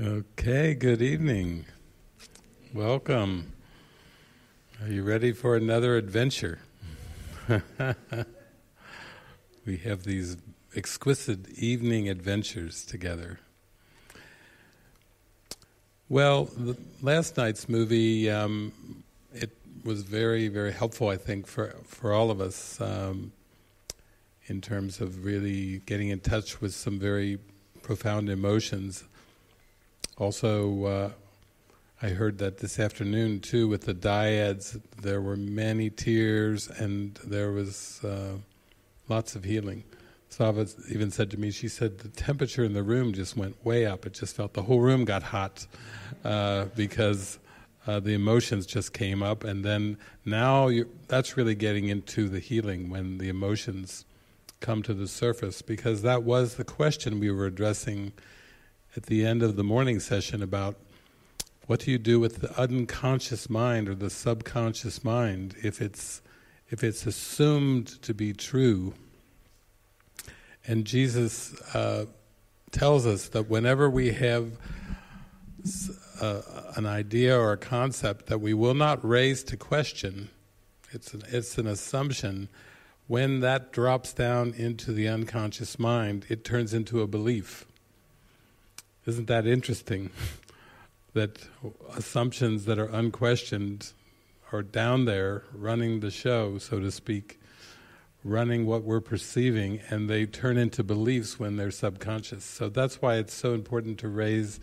Okay, good evening. Welcome. Are you ready for another adventure? we have these exquisite evening adventures together. Well, last night's movie, um, it was very, very helpful, I think, for, for all of us um, in terms of really getting in touch with some very profound emotions also, uh, I heard that this afternoon too with the dyads, there were many tears and there was uh, lots of healing. Sava even said to me, she said the temperature in the room just went way up. It just felt the whole room got hot uh, because uh, the emotions just came up, and then now that's really getting into the healing when the emotions come to the surface because that was the question we were addressing at the end of the morning session about what do you do with the unconscious mind or the subconscious mind if it's if it's assumed to be true. And Jesus uh, tells us that whenever we have uh, an idea or a concept that we will not raise to question, it's an, it's an assumption. When that drops down into the unconscious mind, it turns into a belief. Isn't that interesting? that assumptions that are unquestioned are down there running the show, so to speak, running what we're perceiving, and they turn into beliefs when they're subconscious. So that's why it's so important to raise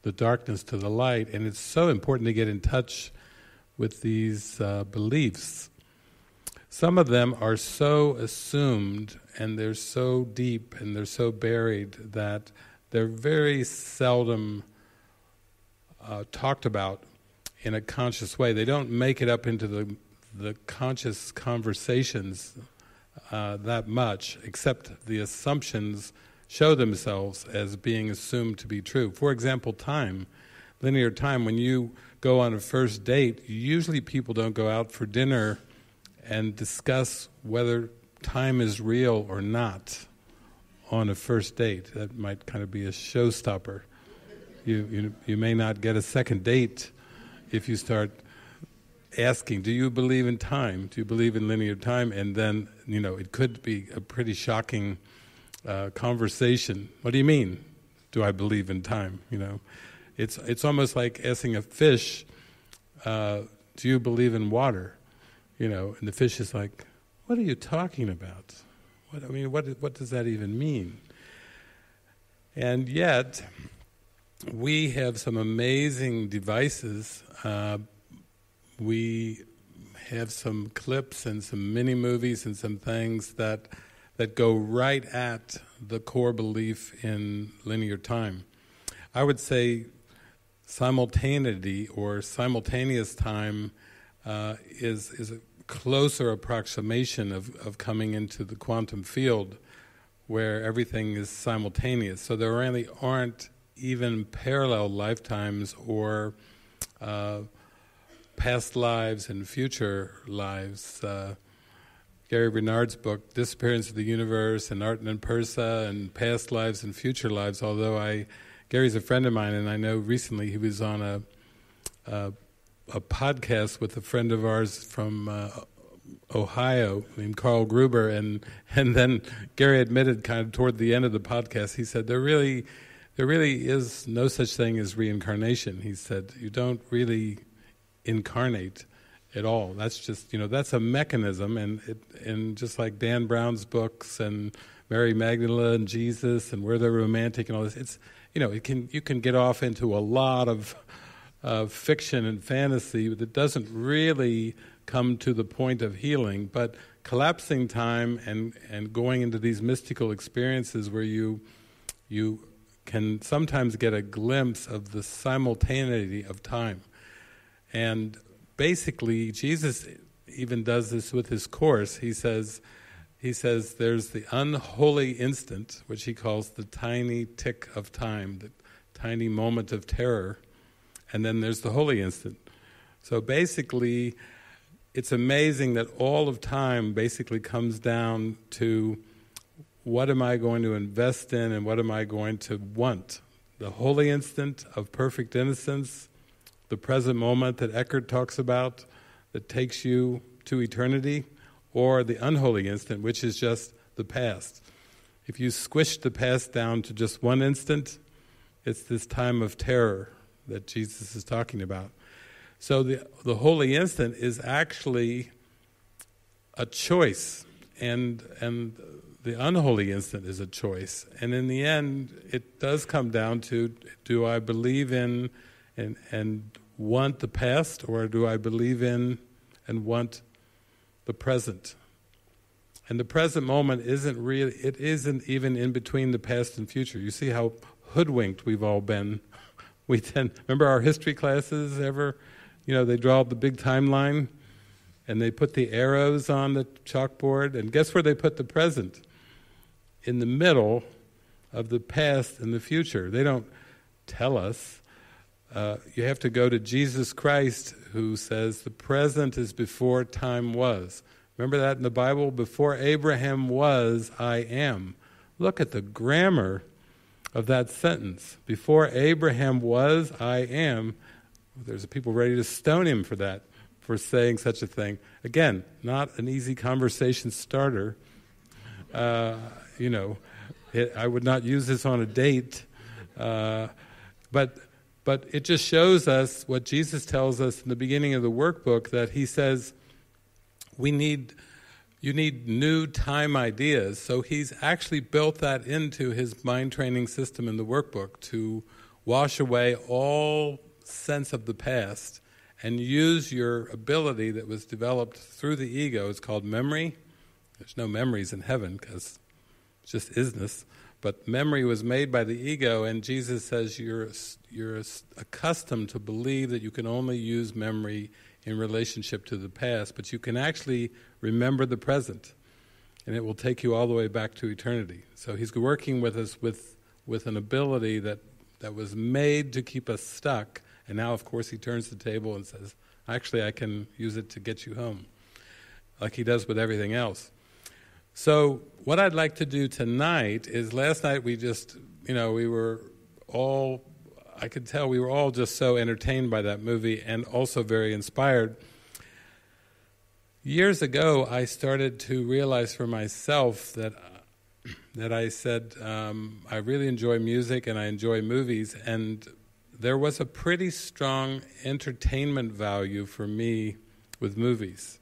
the darkness to the light, and it's so important to get in touch with these uh, beliefs. Some of them are so assumed and they're so deep and they're so buried that they're very seldom uh, talked about in a conscious way. They don't make it up into the the conscious conversations uh, that much, except the assumptions show themselves as being assumed to be true. For example, time, linear time. When you go on a first date, usually people don't go out for dinner and discuss whether time is real or not on a first date. That might kind of be a showstopper. You, you, you may not get a second date if you start asking, do you believe in time? Do you believe in linear time? And then, you know, it could be a pretty shocking uh, conversation. What do you mean? Do I believe in time? You know, it's it's almost like asking a fish, uh, "Do you believe in water?" You know, and the fish is like, "What are you talking about?" What, I mean, what, what does that even mean? And yet, we have some amazing devices. Uh, we have some clips and some mini movies and some things that that go right at the core belief in linear time. I would say simultaneity or simultaneous time uh, is is a closer approximation of, of coming into the quantum field where everything is simultaneous. So there really aren't even parallel lifetimes or uh, past lives and future lives. Uh, Gary Renard's book, Disappearance of the Universe, and Art and Pursah, and Past Lives and Future Lives, although I, Gary's a friend of mine, and I know recently he was on a, a a podcast with a friend of ours from uh, Ohio named Carl Gruber, and and then Gary admitted, kind of toward the end of the podcast, he said there really there really is no such thing as reincarnation. He said you don't really incarnate at all. That's just you know that's a mechanism, and it, and just like Dan Brown's books and Mary Magdalene and Jesus and Where the Romantic and all this, it's you know it can you can get off into a lot of of fiction and fantasy that doesn't really come to the point of healing, but collapsing time and, and going into these mystical experiences where you you can sometimes get a glimpse of the simultaneity of time. And basically Jesus even does this with his course. He says he says there's the unholy instant, which he calls the tiny tick of time, the tiny moment of terror and then there's the holy instant. So basically, it's amazing that all of time basically comes down to what am I going to invest in and what am I going to want. the holy instant of perfect innocence, the present moment that Eckhart talks about that takes you to eternity, or the unholy instant, which is just the past. If you squish the past down to just one instant, it's this time of terror that Jesus is talking about. So the, the holy instant is actually a choice, and, and the unholy instant is a choice. And in the end, it does come down to do I believe in and, and want the past, or do I believe in and want the present? And the present moment isn't really, it isn't even in between the past and future. You see how hoodwinked we've all been. We tend, remember our history classes ever? You know, they draw the big timeline and they put the arrows on the chalkboard, and guess where they put the present? In the middle of the past and the future. They don't tell us. Uh, you have to go to Jesus Christ, who says, The present is before time was. Remember that in the Bible? Before Abraham was, I am. Look at the grammar of that sentence. Before Abraham was, I am. There's people ready to stone him for that, for saying such a thing. Again, not an easy conversation starter. Uh, you know, it, I would not use this on a date. Uh, but, but it just shows us what Jesus tells us in the beginning of the workbook that he says we need you need new time ideas. So he's actually built that into his mind training system in the workbook to wash away all sense of the past and use your ability that was developed through the ego. It's called memory. There's no memories in heaven because it's just isness. But memory was made by the ego, and Jesus says you're, you're accustomed to believe that you can only use memory in relationship to the past, but you can actually remember the present, and it will take you all the way back to eternity. So he's working with us with, with an ability that, that was made to keep us stuck, and now, of course, he turns the table and says, Actually, I can use it to get you home, like he does with everything else. So, what I'd like to do tonight is last night we just, you know, we were all I could tell we were all just so entertained by that movie and also very inspired. Years ago, I started to realize for myself that that I said um, I really enjoy music and I enjoy movies, and there was a pretty strong entertainment value for me with movies.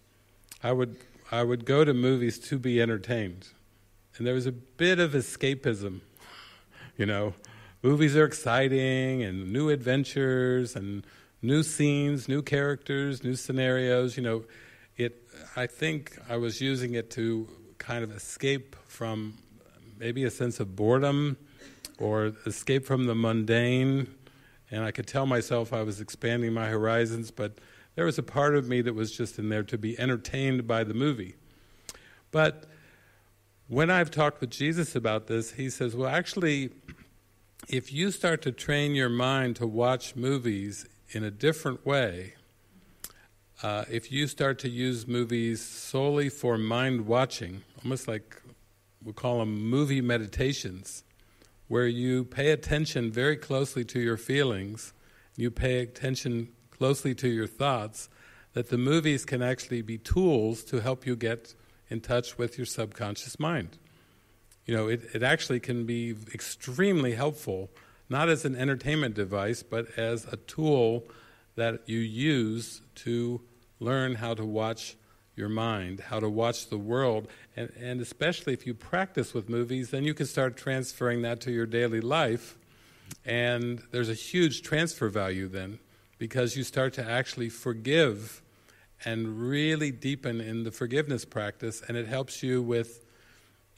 I would I would go to movies to be entertained, and there was a bit of escapism, you know movies are exciting and new adventures and new scenes, new characters, new scenarios. You know, it. I think I was using it to kind of escape from maybe a sense of boredom or escape from the mundane. And I could tell myself I was expanding my horizons, but there was a part of me that was just in there to be entertained by the movie. But when I've talked with Jesus about this, he says, well, actually, if you start to train your mind to watch movies in a different way, uh, if you start to use movies solely for mind watching, almost like we call them movie meditations, where you pay attention very closely to your feelings, you pay attention closely to your thoughts, that the movies can actually be tools to help you get in touch with your subconscious mind you know, it, it actually can be extremely helpful, not as an entertainment device, but as a tool that you use to learn how to watch your mind, how to watch the world, and, and especially if you practice with movies, then you can start transferring that to your daily life. And there's a huge transfer value then because you start to actually forgive and really deepen in the forgiveness practice, and it helps you with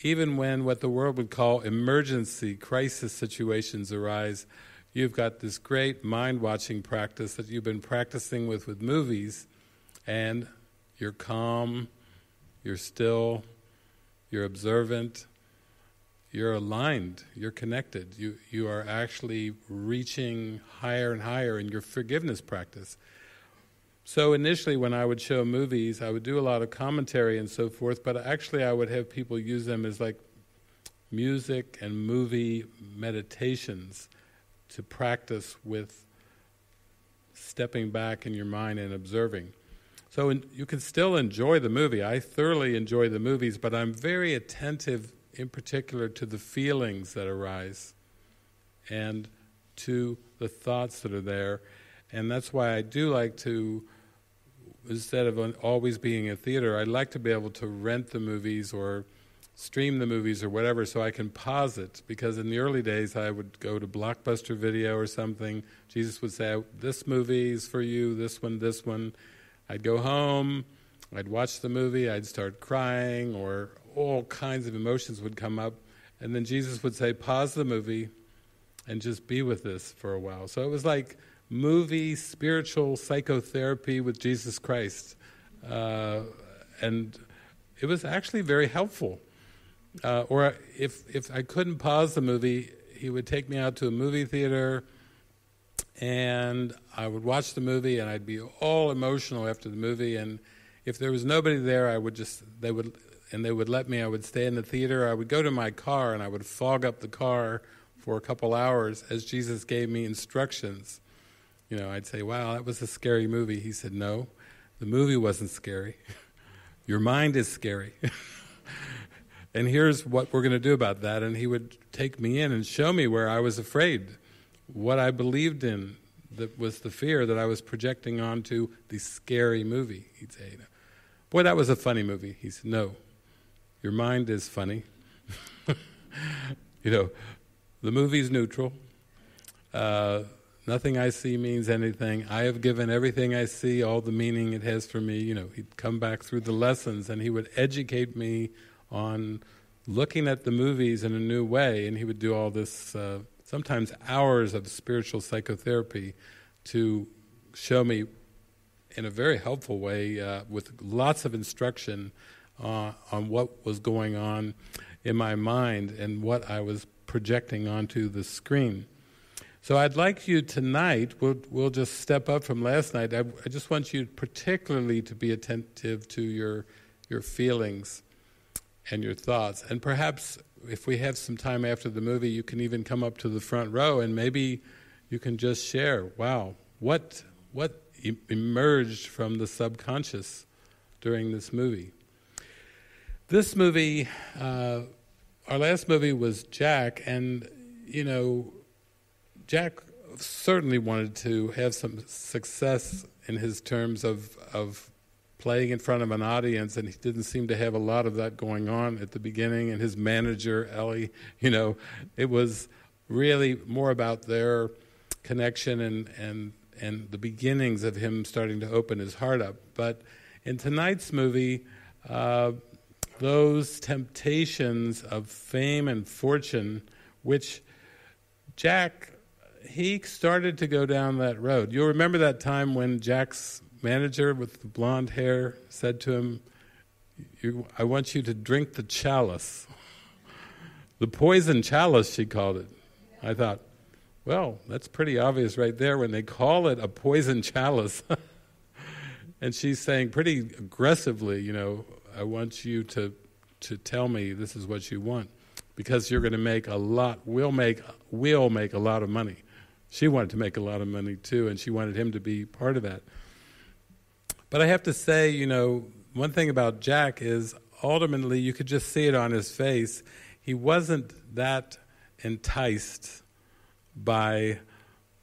even when what the world would call emergency crisis situations arise, you've got this great mind watching practice that you've been practicing with with movies, and you're calm, you're still, you're observant, you're aligned, you're connected. You, you are actually reaching higher and higher in your forgiveness practice. So initially, when I would show movies, I would do a lot of commentary and so forth, but actually, I would have people use them as like music and movie meditations to practice with stepping back in your mind and observing. So in, you can still enjoy the movie. I thoroughly enjoy the movies, but I'm very attentive, in particular, to the feelings that arise and to the thoughts that are there. And that's why I do like to, instead of always being a theater, I'd like to be able to rent the movies or stream the movies or whatever so I can pause it. Because in the early days, I would go to Blockbuster Video or something. Jesus would say, This movie is for you, this one, this one. I'd go home, I'd watch the movie, I'd start crying, or all kinds of emotions would come up. And then Jesus would say, Pause the movie and just be with this for a while. So it was like movie spiritual psychotherapy with Jesus Christ. Uh, and it was actually very helpful. Uh, or if if I couldn't pause the movie, he would take me out to a movie theater, and I would watch the movie, and I'd be all emotional after the movie. And if there was nobody there, I would just they would and they would let me. I would stay in the theater. I would go to my car, and I would fog up the car for a couple hours as Jesus gave me instructions. You know, I'd say, "Wow, that was a scary movie." He said, "No, the movie wasn't scary. Your mind is scary." and here's what we're going to do about that. And he would take me in and show me where I was afraid, what I believed in that was the fear that I was projecting onto the scary movie. He'd say, Boy, that was a funny movie. He said, No, your mind is funny. you know, the movie's neutral. Uh, nothing I see means anything. I have given everything I see all the meaning it has for me. You know, he'd come back through the lessons and he would educate me on looking at the movies in a new way, and he would do all this, uh, sometimes hours of spiritual psychotherapy to show me in a very helpful way uh, with lots of instruction uh, on what was going on in my mind and what I was projecting onto the screen. So I'd like you tonight, we'll, we'll just step up from last night. I, I just want you particularly to be attentive to your, your feelings and your thoughts. And perhaps if we have some time after the movie, you can even come up to the front row and maybe you can just share, wow, what, what emerged from the subconscious during this movie? This movie, uh, our last movie was Jack, and you know, Jack certainly wanted to have some success in his terms of, of playing in front of an audience, and he didn't seem to have a lot of that going on at the beginning. And his manager, Ellie, you know, it was really more about their connection and, and, and the beginnings of him starting to open his heart up. But in tonight's movie, uh, those temptations of fame and fortune, which Jack, he started to go down that road. You'll remember that time when Jack's manager with the blonde hair said to him, I want you to drink the chalice. the poison chalice, she called it. I thought, well, that's pretty obvious right there when they call it a poison chalice. and she's saying pretty aggressively, you know, I want you to, to tell me this is what you want because you're going to make a lot, we'll make, we'll make a lot of money. She wanted to make a lot of money too, and she wanted him to be part of that. But I have to say, you know, one thing about Jack is ultimately you could just see it on his face. He wasn't that enticed by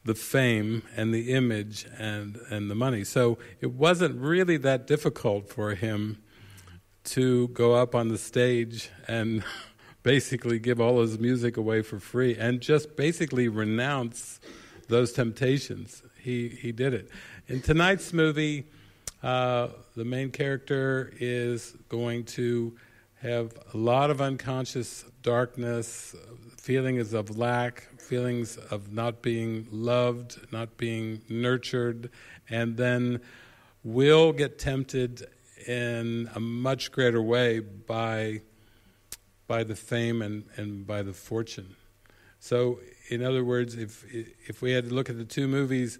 the fame and the image and, and the money. So it wasn't really that difficult for him to go up on the stage and basically give all his music away for free and just basically renounce those temptations. He, he did it. In tonight's movie, uh, the main character is going to have a lot of unconscious darkness, feelings of lack, feelings of not being loved, not being nurtured, and then will get tempted in a much greater way by by the fame and, and by the fortune. So, in other words, if if we had to look at the two movies,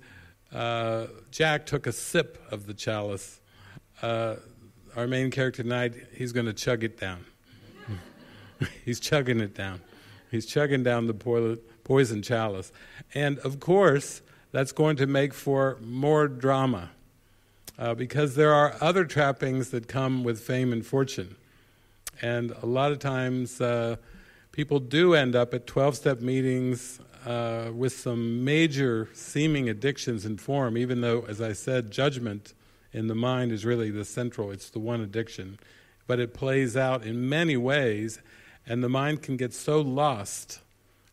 uh, Jack took a sip of the chalice. Uh, our main character tonight, he's going to chug it down. he's chugging it down. He's chugging down the poison chalice. And of course, that's going to make for more drama uh, because there are other trappings that come with fame and fortune. And a lot of times, uh, people do end up at 12 step meetings uh, with some major seeming addictions in form, even though, as I said, judgment in the mind is really the central, it's the one addiction. But it plays out in many ways, and the mind can get so lost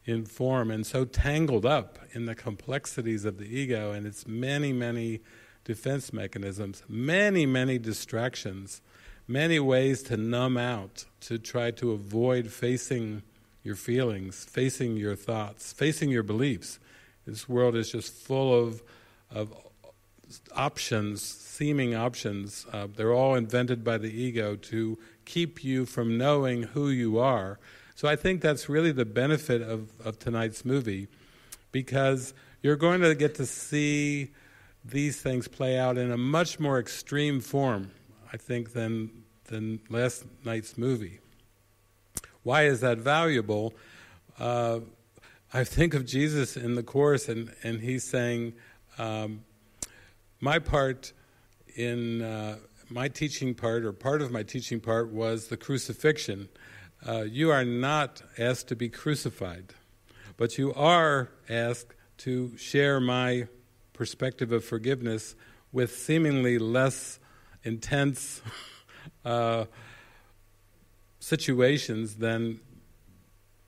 in form and so tangled up in the complexities of the ego and its many, many defense mechanisms, many, many distractions, many ways to numb out, to try to avoid facing your feelings, facing your thoughts, facing your beliefs. This world is just full of, of options, seeming options. Uh, they're all invented by the ego to keep you from knowing who you are. So I think that's really the benefit of, of tonight's movie because you're going to get to see these things play out in a much more extreme form, I think, than, than last night's movie. Why is that valuable? Uh, I think of Jesus in the Course, and, and he's saying, um, My part in uh, my teaching part, or part of my teaching part, was the crucifixion. Uh, you are not asked to be crucified, but you are asked to share my perspective of forgiveness with seemingly less intense. Uh, situations than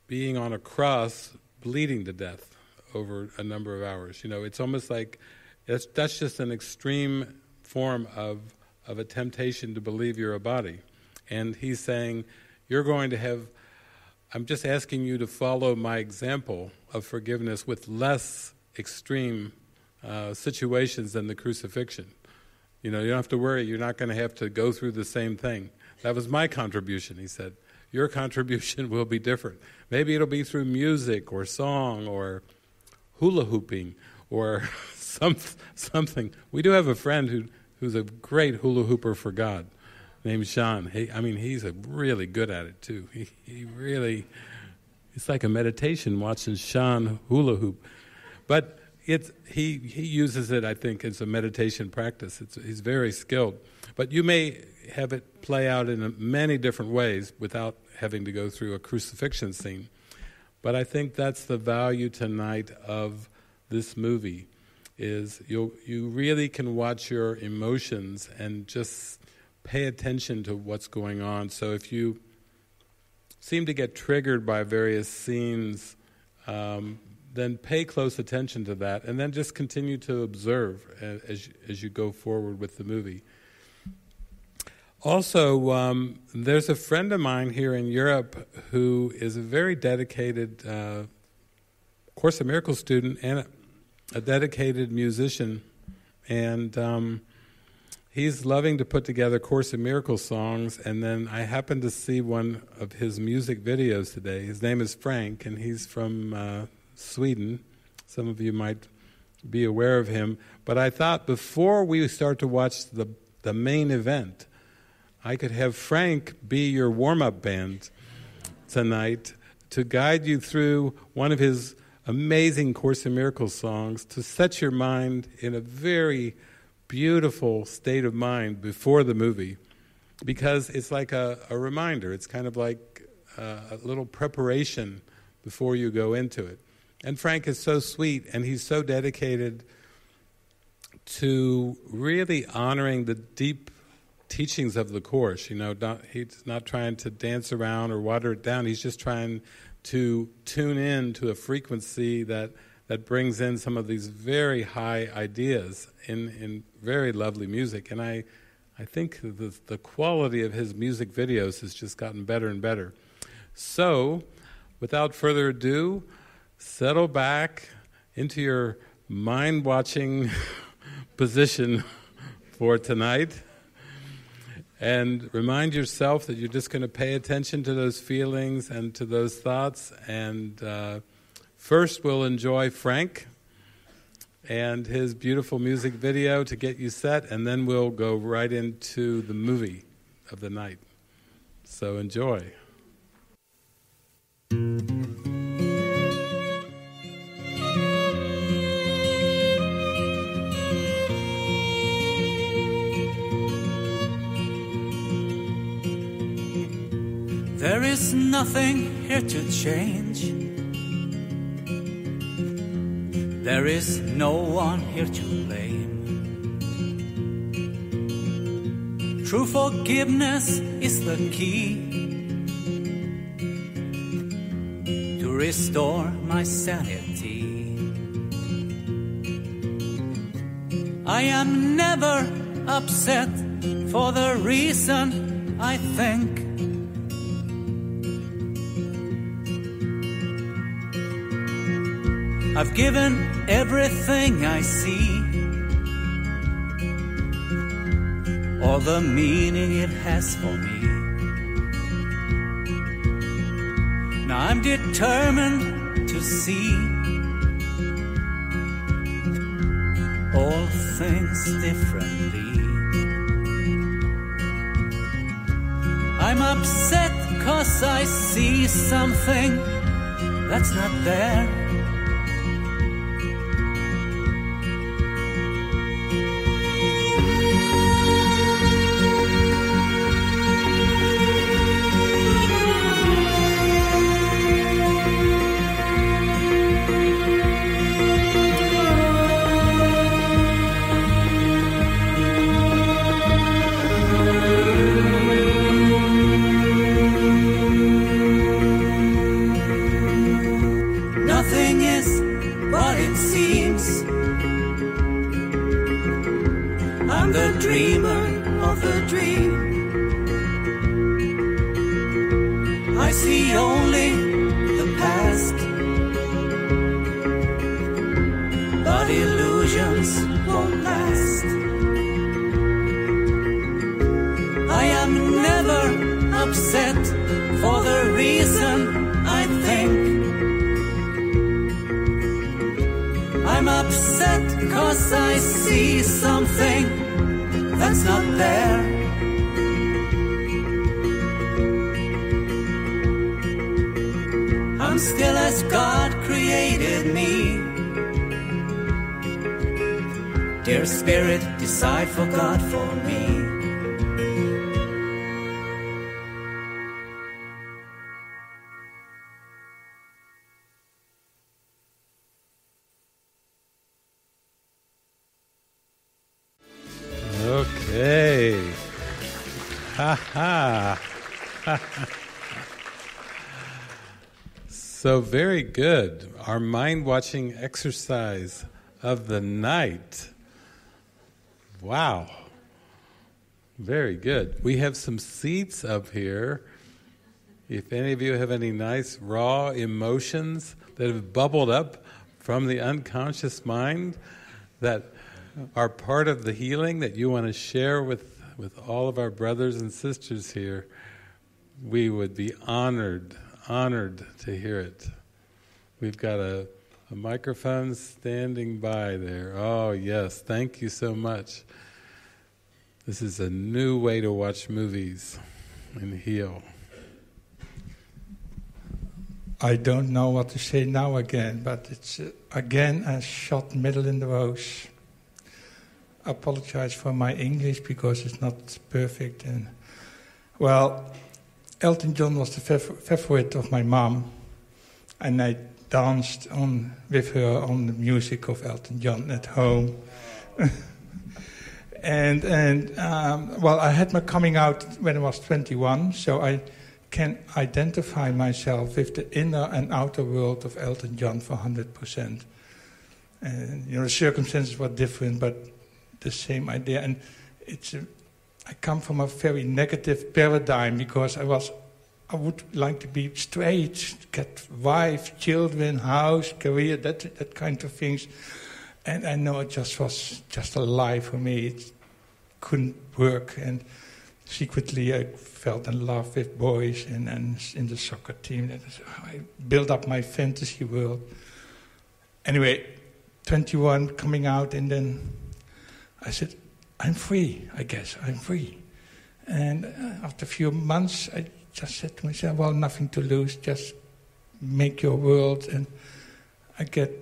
being on a cross bleeding to death over a number of hours. You know, it's almost like that's, that's just an extreme form of, of a temptation to believe you're a body. And he's saying, You're going to have, I'm just asking you to follow my example of forgiveness with less extreme uh, situations than the crucifixion. You know, you don't have to worry, you're not going to have to go through the same thing. That was my contribution, he said. Your contribution will be different. Maybe it'll be through music or song or hula hooping or some, something. We do have a friend who, who's a great hula hooper for God named Sean. He, I mean, he's a really good at it too. He, he really, it's like a meditation watching Sean hula hoop. But it's, he, he uses it, I think, as a meditation practice. It's, he's very skilled. But you may have it play out in many different ways without having to go through a crucifixion scene. But I think that's the value tonight of this movie is you you really can watch your emotions and just pay attention to what's going on. So if you seem to get triggered by various scenes, um, then pay close attention to that, and then just continue to observe as as you go forward with the movie. Also, um, there's a friend of mine here in Europe who is a very dedicated uh, Course of Miracles student and a, dedicated musician, and um, he's loving to put together Course of Miracles songs. And then I happened to see one of his music videos today. His name is Frank, and he's from uh, Sweden. Some of you might be aware of him. But I thought before we start to watch the the main event I could have Frank be your warm up band tonight to guide you through one of his amazing Course in Miracles songs to set your mind in a very beautiful state of mind before the movie because it's like a, a reminder. It's kind of like a, a little preparation before you go into it. And Frank is so sweet and he's so dedicated to really honoring the deep teachings of the course. You know, not, he's not trying to dance around or water it down. He's just trying to tune in to a frequency that that brings in some of these very high ideas in in very lovely music. And I I think the the quality of his music videos has just gotten better and better. So, without further ado, settle back into your mind watching position for tonight and remind yourself that you're just going to pay attention to those feelings and to those thoughts. And uh, first, we'll enjoy Frank and his beautiful music video to get you set, and then we'll go right into the movie of the night. So enjoy. Is nothing here to change. There is no one here to blame. True forgiveness is the key to restore my sanity. I am never upset for the reason I think. I've given everything I see, all the meaning it has for me. Now I'm determined to see all things differently. I'm upset cause I see something that's not there. Good. Our mind watching exercise of the night. Wow. Very good. We have some seats up here. If any of you have any nice raw emotions that have bubbled up from the unconscious mind that are part of the healing that you want to share with, with all of our brothers and sisters here, we would be honored, honored to hear it. We've got a, a microphone standing by there. Oh, yes, thank you so much. This is a new way to watch movies and heal. I don't know what to say now again, but it's uh, again a shot middle in the rose. Apologize for my English because it's not perfect. And well, Elton John was the favorite of my mom, and I danced on with her on the music of Elton John at home. and and um, well, I had my coming out when I was 21, so I can identify myself with the inner and outer world of Elton John for 100%. And, you know, the circumstances were different, but the same idea. And it's a, I come from a very negative paradigm because I was, I would like to be straight, get wife, children, house, career, that, that kind of things. And I know it just was just a lie for me. It couldn't work. And secretly I felt in love with boys and, and in the soccer team. I built up my fantasy world. Anyway, 21 coming out, and then I said, I'm free, I guess, I'm free. And uh, after a few months, I just said to myself, well, nothing to lose, just make your world. And I get,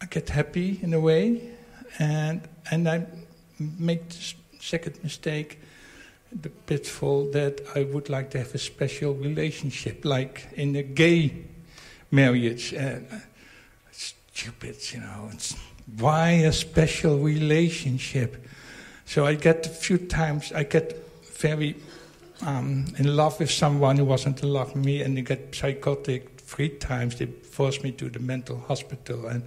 I get happy in a way, and, and I make the second mistake the pitfall that I would like to have a special relationship, like in a gay marriage. And uh, stupid, you know. It's, why a special relationship? So I get a few times, I get very um, in love with someone who wasn't in love with me, and they get psychotic three times. They forced me to the mental hospital, and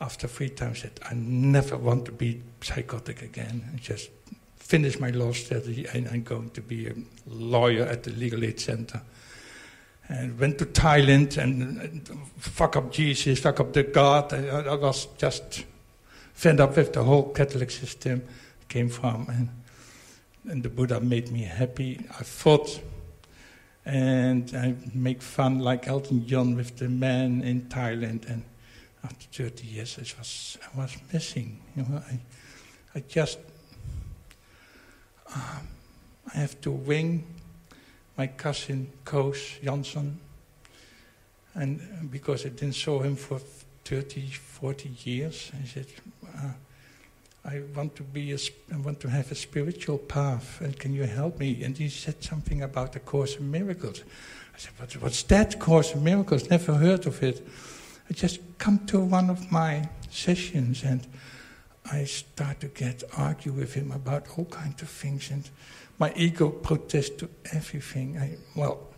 after three times, I said, I never want to be psychotic again. I just finish my law study, and I'm going to be a lawyer at the Legal Aid Center. And went to Thailand and, fuck up Jesus, fuck up the God. I, I was just fed up with the whole Catholic system I came from. And, and the Buddha made me happy. I thought, and I make fun like Elton John with the man in Thailand. And after 30 years, I was, I was missing. You know, I, I just, um, I have to wing my cousin Koos Jansson. And because I didn't saw him for 30, 40 years, I said, uh, I want to be a, I want to have a spiritual path, and can you help me? And he said something about the Course in Miracles. I said, what, what's that Course in Miracles? Never heard of it. I just come to one of my sessions, and I start to get argue with him about all kinds of things, and my ego protests to everything. I, well,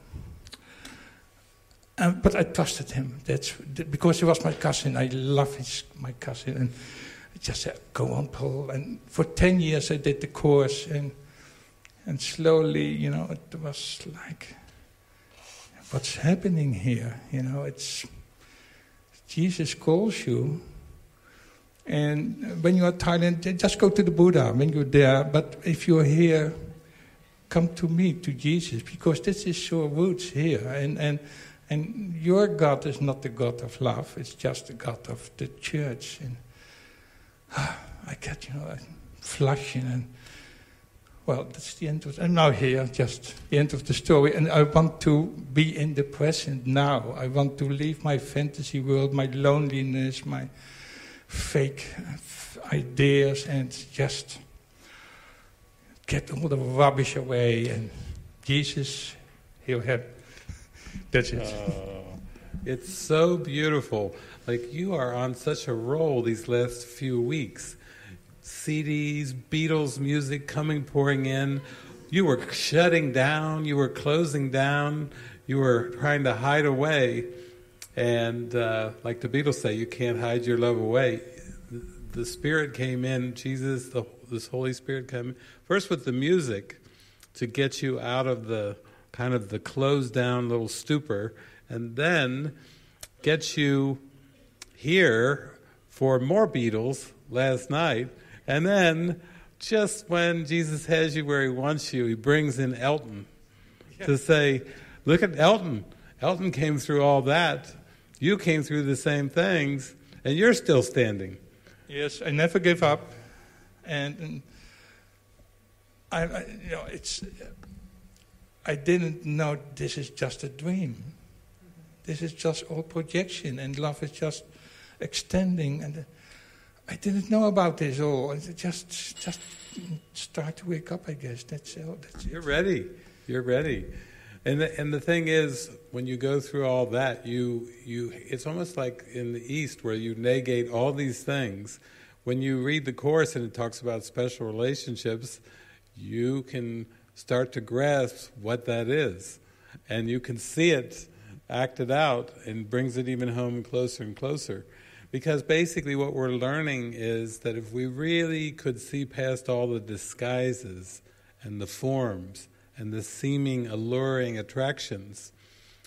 uh, but I trusted him. That's because he was my cousin. I love his my cousin, and Just said, "Go on, Paul." And for ten years, I did the course, and and slowly, you know, it was like, "What's happening here?" You know, it's Jesus calls you, and when you are Thailand, just go to the Buddha when you're there. But if you're here come to me, to Jesus, because this is your roots here. And, and, and your God is not the God of love, it's just the God of the church. And I get, you know, flushing and well, that's the end of it. I'm now here, just the end of the story. And I want to be in the present now. I want to leave my fantasy world, my loneliness, my fake ideas, and just get all the rubbish away and Jesus, he'll have. That's it. Uh, it's so beautiful. Like you are on such a roll these last few weeks. CDs, Beatles music coming pouring in. You were shutting down, you were closing down, you were trying to hide away. And uh, like the Beatles say, you can't hide your love away. The Spirit came in, Jesus, the, this Holy Spirit came in, First with the music to get you out of the kind of the closed down little stupor, and then get you here for more Beatles last night, and then just when Jesus has you where he wants you, he brings in Elton yeah. to say, Look at Elton. Elton came through all that. You came through the same things, and you're still standing. Yes, I never give up. And, and I, I, you know, it's. I didn't know this is just a dream. This is just all projection, and love is just extending. And uh, I didn't know about this all. Just, just start to wake up. I guess that's, all, that's You're ready. You're ready. And the, and the thing is, when you go through all that, you you it's almost like in the East where you negate all these things. When you read the course and it talks about special relationships, you can start to grasp what that is. And you can see it acted out and brings it even home closer and closer. Because basically, what we're learning is that if we really could see past all the disguises and the forms and the seeming alluring attractions,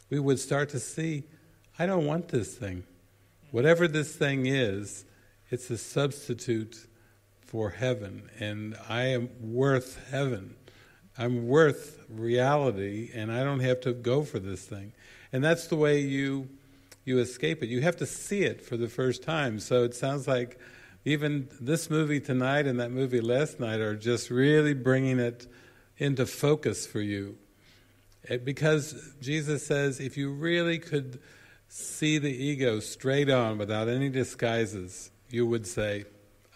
we would start to see I don't want this thing. Whatever this thing is, it's a substitute for heaven, and I am worth heaven. I'm worth reality, and I don't have to go for this thing. And that's the way you you escape it. You have to see it for the first time. So it sounds like even this movie tonight and that movie last night are just really bringing it into focus for you. It, eh, because Jesus says if you really could see the ego straight on without any disguises, you would say,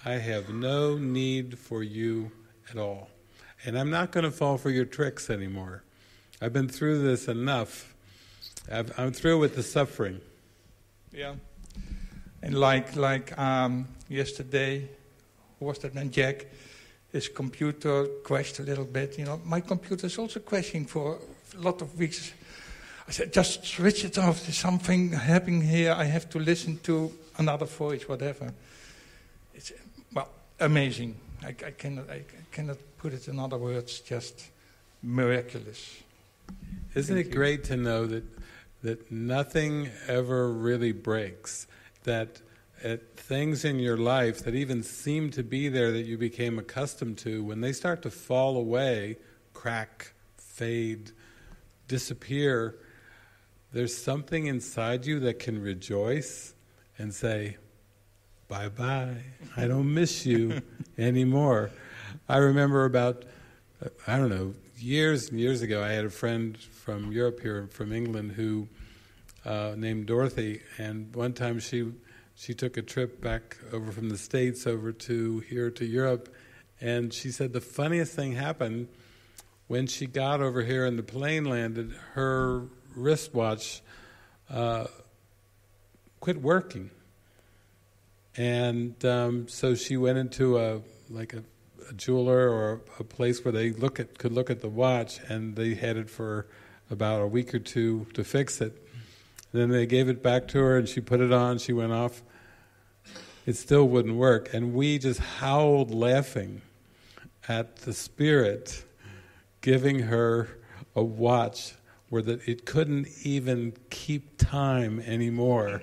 I have no need for you at all. and I'm not going to fall for your tricks anymore. I've been through this enough. i am through with the suffering. Yeah. And like like um, yesterday, was that man Jack? His computer crashed a little bit. You know, my computer is also crashing for a lot of weeks. I said, just switch it off. There's something happening here. I have to listen to another voice, whatever. It's well amazing. I, I cannot I cannot put it in other words. Just miraculous. Isn't Thank it you. great to know that that nothing ever really breaks? That at things in your life that even seem to be there that you became accustomed to, when they start to fall away, crack, fade, disappear, there's something inside you that can rejoice and say, Bye bye, I don't miss you anymore. I remember about, I don't know, years and years ago, I had a friend from Europe here, from England, who uh, named Dorothy, and one time she she took a trip back over from the States over to here to Europe, and she said the funniest thing happened when she got over here and the plane landed. Her wristwatch uh, quit working, and um, so she went into a like a, a jeweler or a, place where they look at could look at the watch, and they had it for about a week or two to fix it then they gave it back to her and she put it on, she went off. It still wouldn't work. And we just howled laughing at the spirit giving her a watch where that it couldn't even keep time anymore.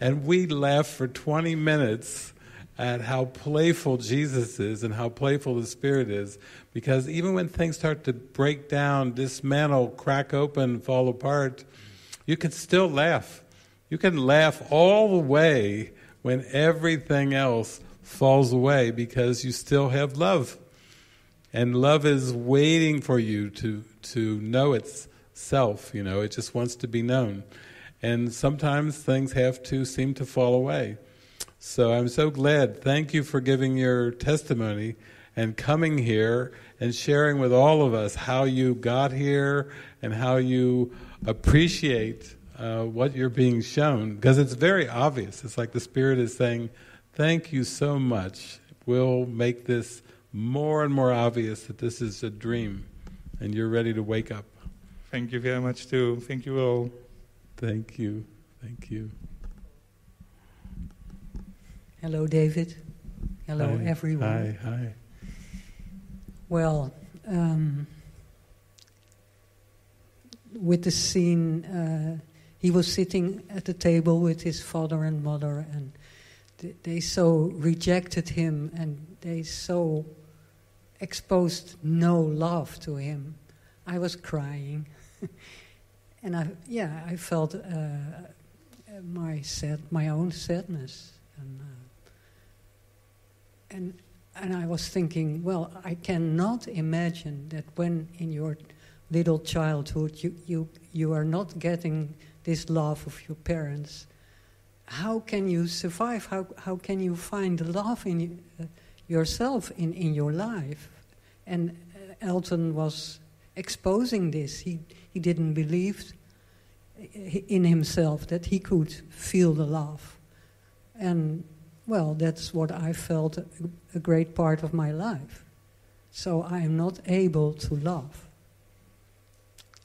And we laughed for 20 minutes at how playful Jesus is and how playful the Spirit is. Because even when things start to break down, dismantle, crack open, fall apart, you can still laugh. You can laugh all the way when everything else falls away because you still have love. And love is waiting for you to, to know itself, you know, it just wants to be known. And sometimes things have to seem to fall away. So I'm so glad. Thank you for giving your testimony and coming here and sharing with all of us how you got here and how you appreciate uh, what you're being shown because it's very obvious. It's like the Spirit is saying, Thank you so much. We'll make this more and more obvious that this is a dream and you're ready to wake up. Thank you very much, too. Thank you all. Thank you. Thank you. Hello, David. Hello, hi. everyone. Hi, hi. Well, um, with the scene, uh, he was sitting at the table with his father and mother, and th- they so rejected him and they so exposed no love to him. I was crying, and I yeah I felt uh, my sad my own sadness, and uh, and and I was thinking, well, I cannot imagine that when in your little childhood, you, you, you are not getting this love of your parents. How can you survive? How, how can you find love in uh, yourself in, in your life? And uh, Elton was exposing this. He, he didn't believe in himself that he could feel the love. And, well, that's what I felt a, a great part of my life. So I am not able to love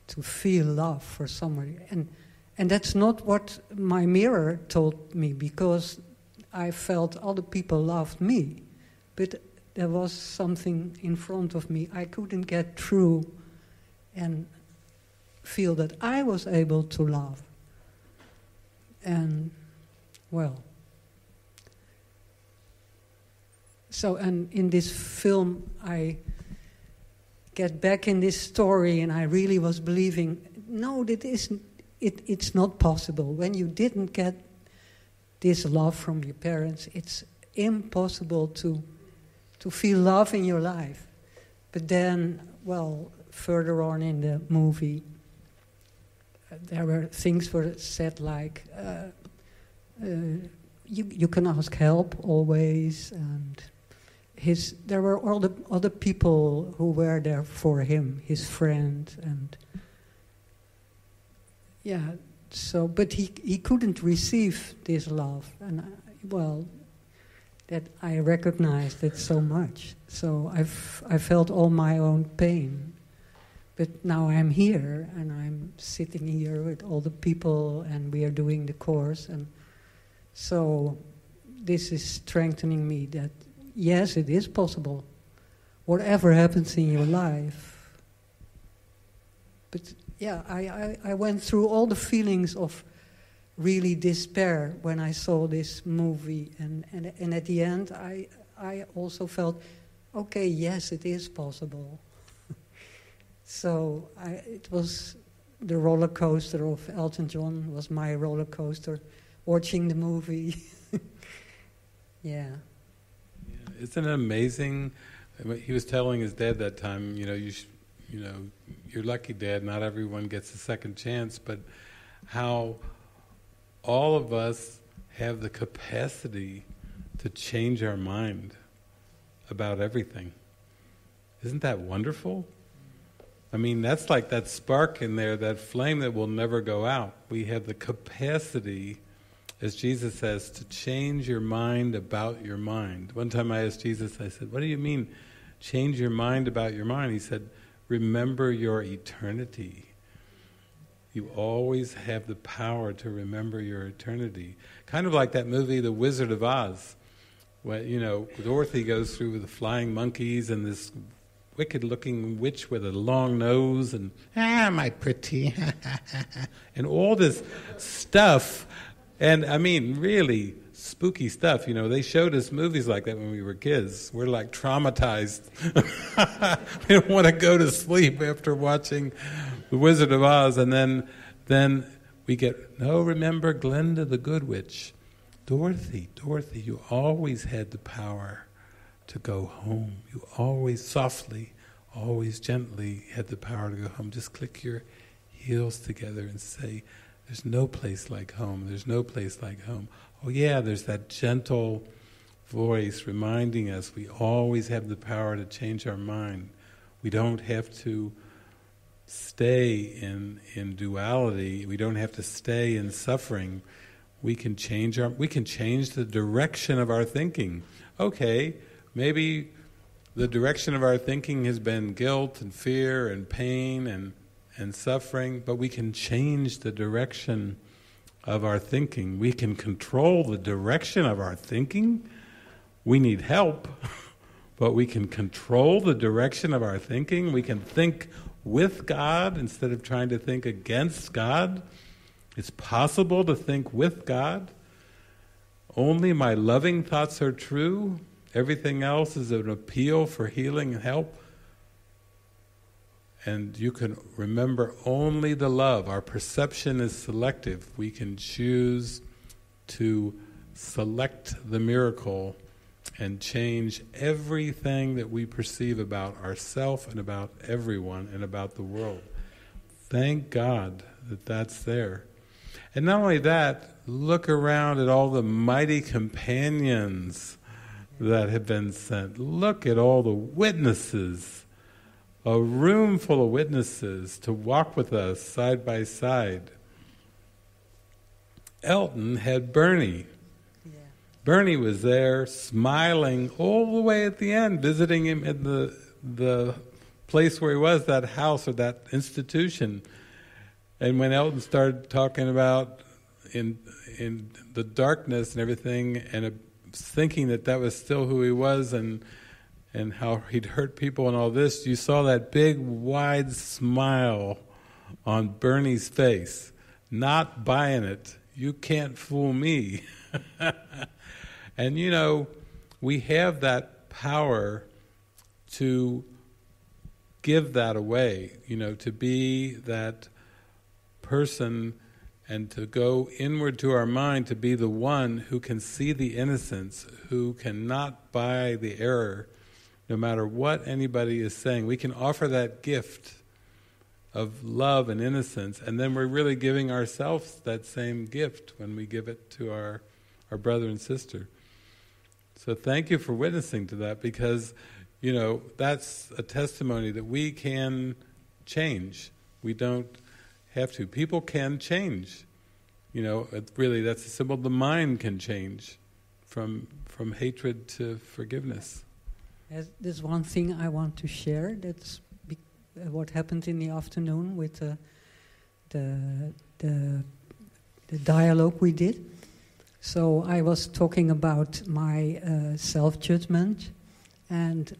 to feel love for somebody. And, and that's not what my mirror told me because I felt other people loved me. But there was something in front of me I couldn't get through and feel that I was able to love. And, well, so, and in this film, I get back in this story, and I really was believing, no, that isn't, it, it's not possible. When you didn't get this love from your parents, it's impossible to, to feel love in your life. But then, well, further on in the movie, there were things were said like, uh, uh, you, you can ask help always, and his there were all the other people who were there for him, his friend, and yeah. So, but he he couldn't receive this love, and I, well, that I recognized it so much. So I've I felt all my own pain, but now I'm here and I'm sitting here with all the people, and we are doing the course, and so this is strengthening me that yes, it is possible. Whatever happens in your life. But yeah, I, I, I went through all the feelings of really despair when I saw this movie. And, and, and at the end, I, I also felt, okay, yes, it is possible. so I, it was the roller coaster of Elton John was my roller coaster, watching the movie. yeah. Isn't it amazing? He was telling his dad that time, you know, you, sh- you know, you're lucky, Dad. Not everyone gets a second chance, but how all of us have the capacity to change our mind about everything. Isn't that wonderful? I mean, that's like that spark in there, that flame that will never go out. We have the capacity as Jesus says, to change your mind about your mind. One time I asked Jesus, I said, What do you mean, change your mind about your mind? He said, Remember your eternity. You always have the power to remember your eternity. Kind of like that movie, The Wizard of Oz. where, you know, Dorothy goes through with the flying monkeys and this wicked looking witch with a long nose and, ah, my pretty, and all this stuff and I mean, really spooky stuff. You know, they showed us movies like that when we were kids. We're like traumatized. we don't want to go to sleep after watching The Wizard of Oz. And then, then we get, no, remember Glinda the Good Witch. Dorothy, Dorothy, you always had the power to go home. You always softly, always gently had the power to go home. Just click your heels together and say, there's no place like home. There's no place like home. Oh, yeah, there's that gentle voice reminding us we always have the power to change our mind. We don't have to stay in, in duality. We don't have to stay in suffering. We can change our we can change the direction of our thinking. Okay, maybe the direction of our thinking has been guilt and fear and pain and and suffering, but we can change the direction of our thinking. We can control the direction of our thinking. We need help, but we can control the direction of our thinking. We can think with God instead of trying to think against God. It's possible to think with God. Only my loving thoughts are true. Everything else is an appeal for healing and help and you can remember only the love. Our perception is selective. We can choose to select the miracle and change everything that we perceive about ourself and about everyone and about the world. Thank God that that's there. And not only that, look around at all the mighty companions that have been sent. Look at all the witnesses a room full of witnesses to walk with us side by side. Elton had Bernie. Yeah. Bernie was there, smiling all the way at the end, visiting him in the the place where he was, that house or that institution. And when Elton started talking about in in the darkness and everything, and thinking that that was still who he was, and and how he'd hurt people and all this, you saw that big, wide smile on Bernie's face. Not buying it. You can't fool me. and you know, we have that power to give that away, you know, to be that person and to go inward to our mind to be the one who can see the innocence, who cannot buy the error, no matter what anybody is saying. We can offer that gift of love and innocence, and then we're really giving ourselves that same gift when we give it to our, our brother and sister. So thank you for witnessing to that because, you know, that's a testimony that we can change. We don't have to. People can change. You know, really that's a symbol. The mind can change from from hatred to forgiveness. There's, one thing I want to share. That's uh, what happened in the afternoon with the the the, the dialogue we did. So I was talking about my uh, self judgment, and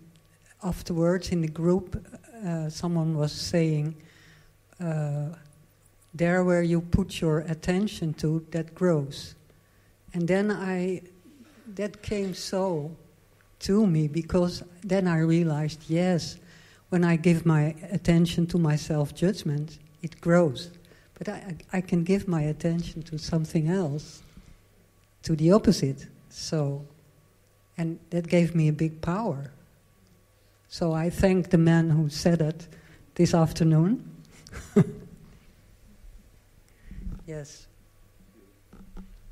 afterwards in the group, uh, someone was saying, uh, "There, where you put your attention to, that grows." And then I, that came so to me because then I realized, yes, when I give my attention to my self judgment, it grows. But I, I can give my attention to something else, to the opposite. So, and that gave me a big power. So I thank the man who said it this afternoon. yes.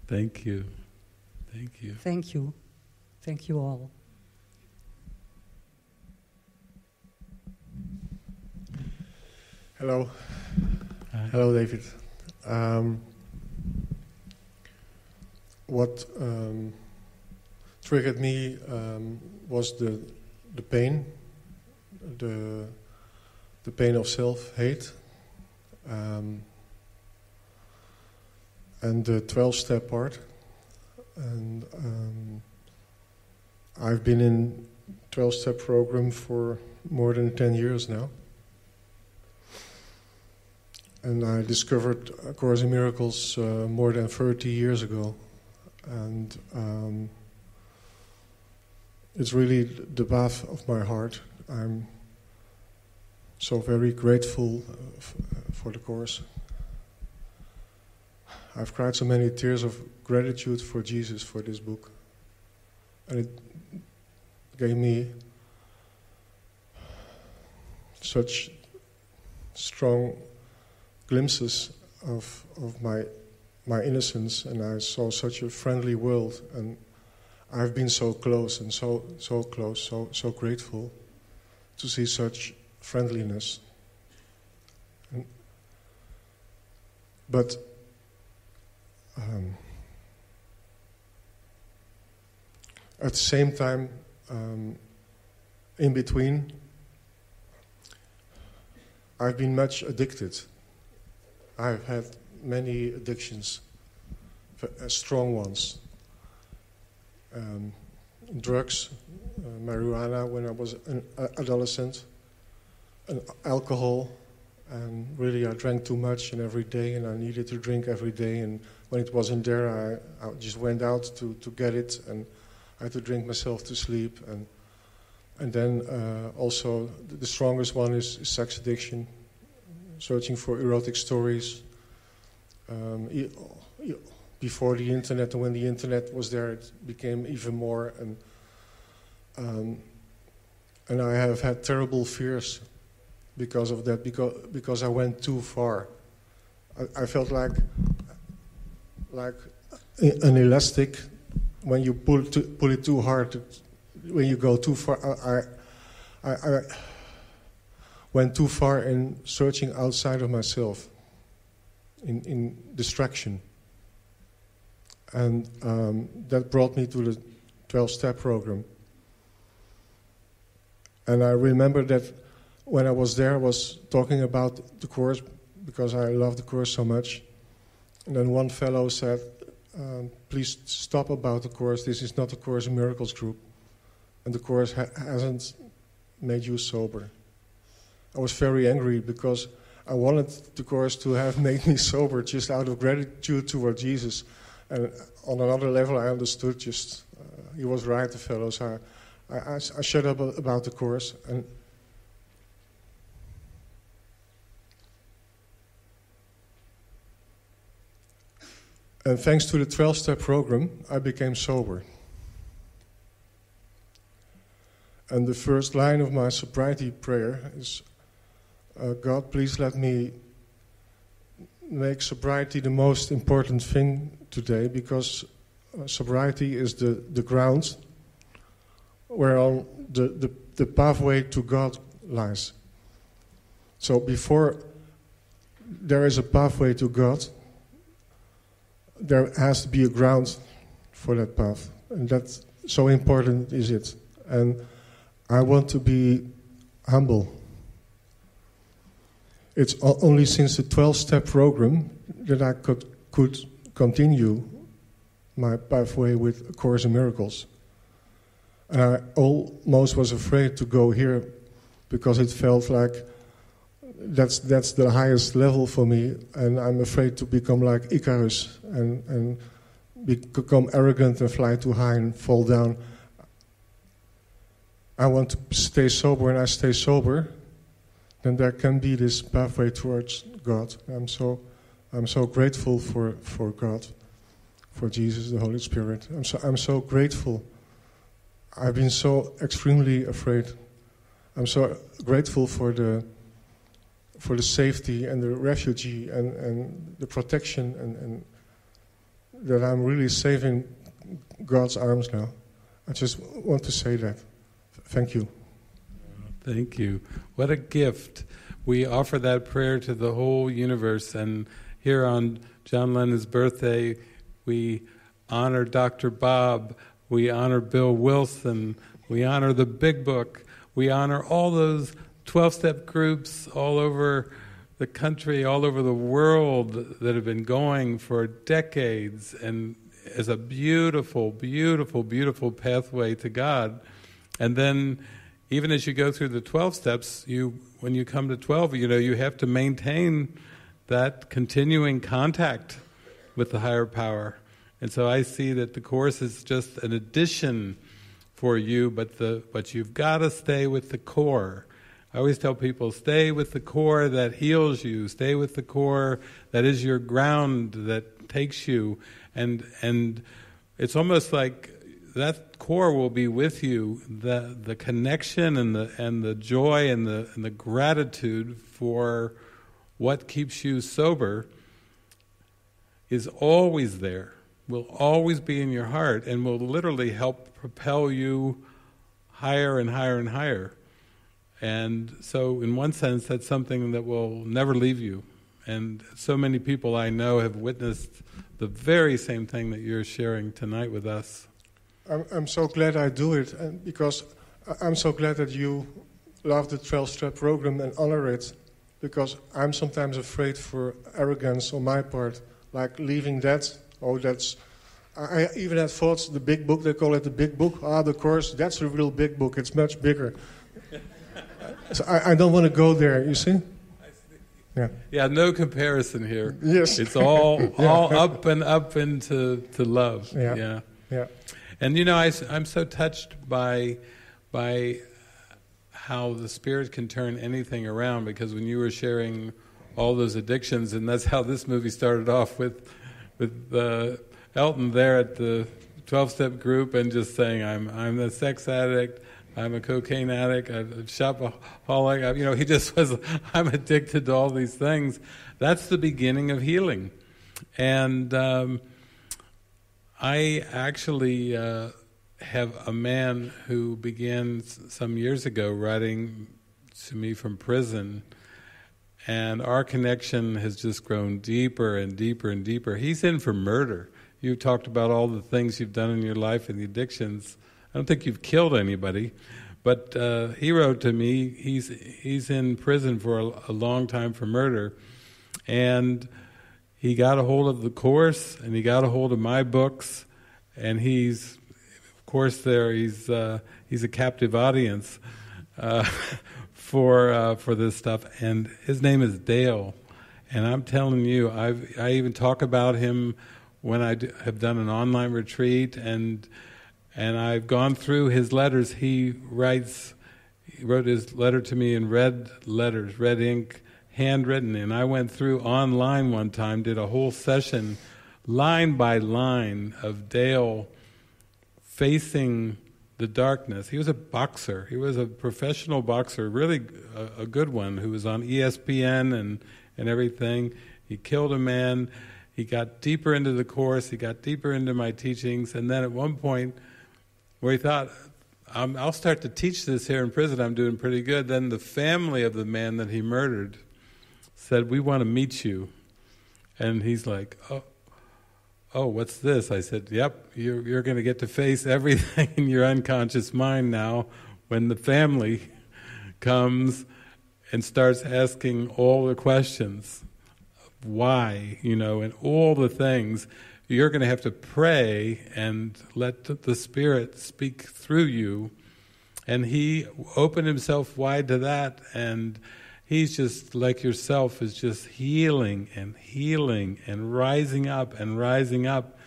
Thank you. Thank you. Thank you. Thank you all. Hello. Hello, David. Um, what um, triggered me um, was the the pain, the the pain of self hate, um, and the twelve step part. And um, I've been in twelve step program for more than ten years now and I discovered A Course in Miracles uh, more than 30 years ago. And um, it's really the bath of my heart. I'm so very grateful uh, f- for the Course. I've cried so many tears of gratitude for Jesus for this book. And it gave me such strong glimpses of, of my, my innocence, and I saw such a friendly world, and I've been so close and so, so close, so, so grateful to see such friendliness. And, but um, at the same time, um, in between, I've been much addicted I've had many addictions, uh, strong ones. Um, drugs, uh, marijuana when I was an adolescent, and alcohol, and really I drank too much and every day, and I needed to drink every day. And when it wasn't there, I, I just went out to, to get it, and I had to drink myself to sleep. And and then uh, also the strongest one is, is sex addiction searching for erotic stories. Um, before the internet, and when the internet was there, it became even more. And um, and I have had terrible fears because of that, because because I went too far. I, I felt like like an elastic when you pull to, pull it too hard. When you go too far, I, I, I went too far in searching outside of myself, in, in distraction. And um, that brought me to the 12 step program. And I remember that when I was there, I was talking about the course because I love the course so much. And then one fellow said, um, Please stop about the course. This is not the Course in Miracles group. And the course ha- hasn't made you sober. I was very angry because I wanted the course to have made me sober just out of gratitude toward Jesus. And on another level, I understood just, uh, he was right, the fellow. So I, I, I shut up about the course. And And thanks to the 12 step program, I became sober. And the first line of my sobriety prayer is uh, God, please let me make sobriety the most important thing today because uh, sobriety is the, the ground where all the, the, the pathway to God lies. So before there is a pathway to God, there has to be a ground for that path. And that's so important is it. And I want to be humble. It's only since the 12 step program that I could, could continue my pathway with A Course in Miracles. And I almost was afraid to go here because it felt like that's, that's the highest level for me, and I'm afraid to become like Icarus and, and become arrogant and fly too high and fall down. I want to stay sober, and I stay sober, then there can be this pathway towards God. I'm so, I'm so grateful for, for God, for Jesus, the Holy Spirit. I'm so, I'm so grateful. I've been so extremely afraid. I'm so grateful for the for the safety and the refugee and, and the protection and, and that I'm really saving God's arms now. I just want to say that. Thank you. Thank you. What a gift. We offer that prayer to the whole universe. And here on John Lennon's birthday, we honor Dr. Bob, we honor Bill Wilson, we honor the Big Book, we honor all those 12 step groups all over the country, all over the world that have been going for decades and as a beautiful, beautiful, beautiful pathway to God. And then even as you go through the 12 steps, you when you come to 12, you know, you have to maintain that continuing contact with the higher power. And so I see that the course is just an addition for you, but the but you've got to stay with the core. I always tell people stay with the core that heals you, stay with the core that is your ground that takes you and and it's almost like that core will be with you the the connection and the and the joy and the and the gratitude for what keeps you sober is always there will always be in your heart and will literally help propel you higher and higher and higher and so, in one sense, that's something that will never leave you. And so many people I know have witnessed the very same thing that you're sharing tonight with us. I'm, I'm so glad I do it, and because I'm so glad that you love the 12 step program and honor it, because I'm sometimes afraid for arrogance on my part, like leaving that. Oh, that's. I even had thoughts, the big book, they call it the big book. Ah, the course, that's a real big book, it's much bigger. So I, I don't want to go there, you see? Yeah. Yeah, no comparison here. Yes. It's all yeah. all up and up into to love. Yeah. Yeah. yeah. And you know, I, I'm so touched by by how the spirit can turn anything around because when you were sharing all those addictions and that's how this movie started off with with uh, Elton there at the 12 step group and just saying I'm I'm a sex addict I'm a cocaine addict, I'm a shopaholic. You know, he just was, I'm addicted to all these things. That's the beginning of healing. And um, I actually uh, have a man who began some years ago writing to me from prison. And our connection has just grown deeper and deeper and deeper. He's in for murder. You've talked about all the things you've done in your life and the addictions. I don't think you've killed anybody, but uh, he wrote to me. He's he's in prison for a, a, long time for murder, and he got a hold of the course and he got a hold of my books, and he's of course there he's uh, he's a captive audience uh, for uh, for this stuff, and his name is Dale, and I'm telling you, I I even talk about him when I do, have done an online retreat and and I've gone through his letters. He writes, he wrote his letter to me in red letters, red ink, handwritten. And I went through online one time, did a whole session, line by line, of Dale facing the darkness. He was a boxer. He was a professional boxer, really a, a good one, who was on ESPN and, and everything. He killed a man. He got deeper into the course. He got deeper into my teachings. And then at one point, where he thought I'll start to teach this here in prison. I'm doing pretty good. Then the family of the man that he murdered said, We want to meet you. And he's like, Oh, oh what's this? I said, Yep, you're, you're going to get to face everything in your unconscious mind now when the family comes and starts asking all the questions why, you know, and all the things you're going to have to pray and let the Spirit speak through you. And he opened himself wide to that, and he's just like yourself, is just healing and healing and rising up and rising up.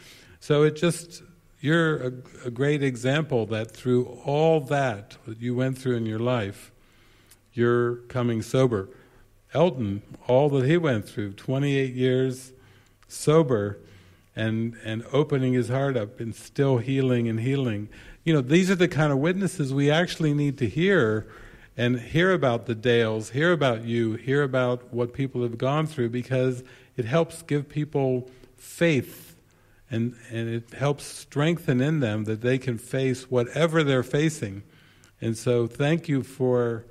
So it just, you're a, a great example that through all that you went through in your life, you're coming sober. Elton, all that he went through, 28 years sober, and and opening his heart up and still healing and healing. You know, these are the kind of witnesses we actually need to hear and hear about the Dales, hear about you, hear about what people have gone through because it helps give people faith and and it helps strengthen in them that they can face whatever they're facing. And so thank you for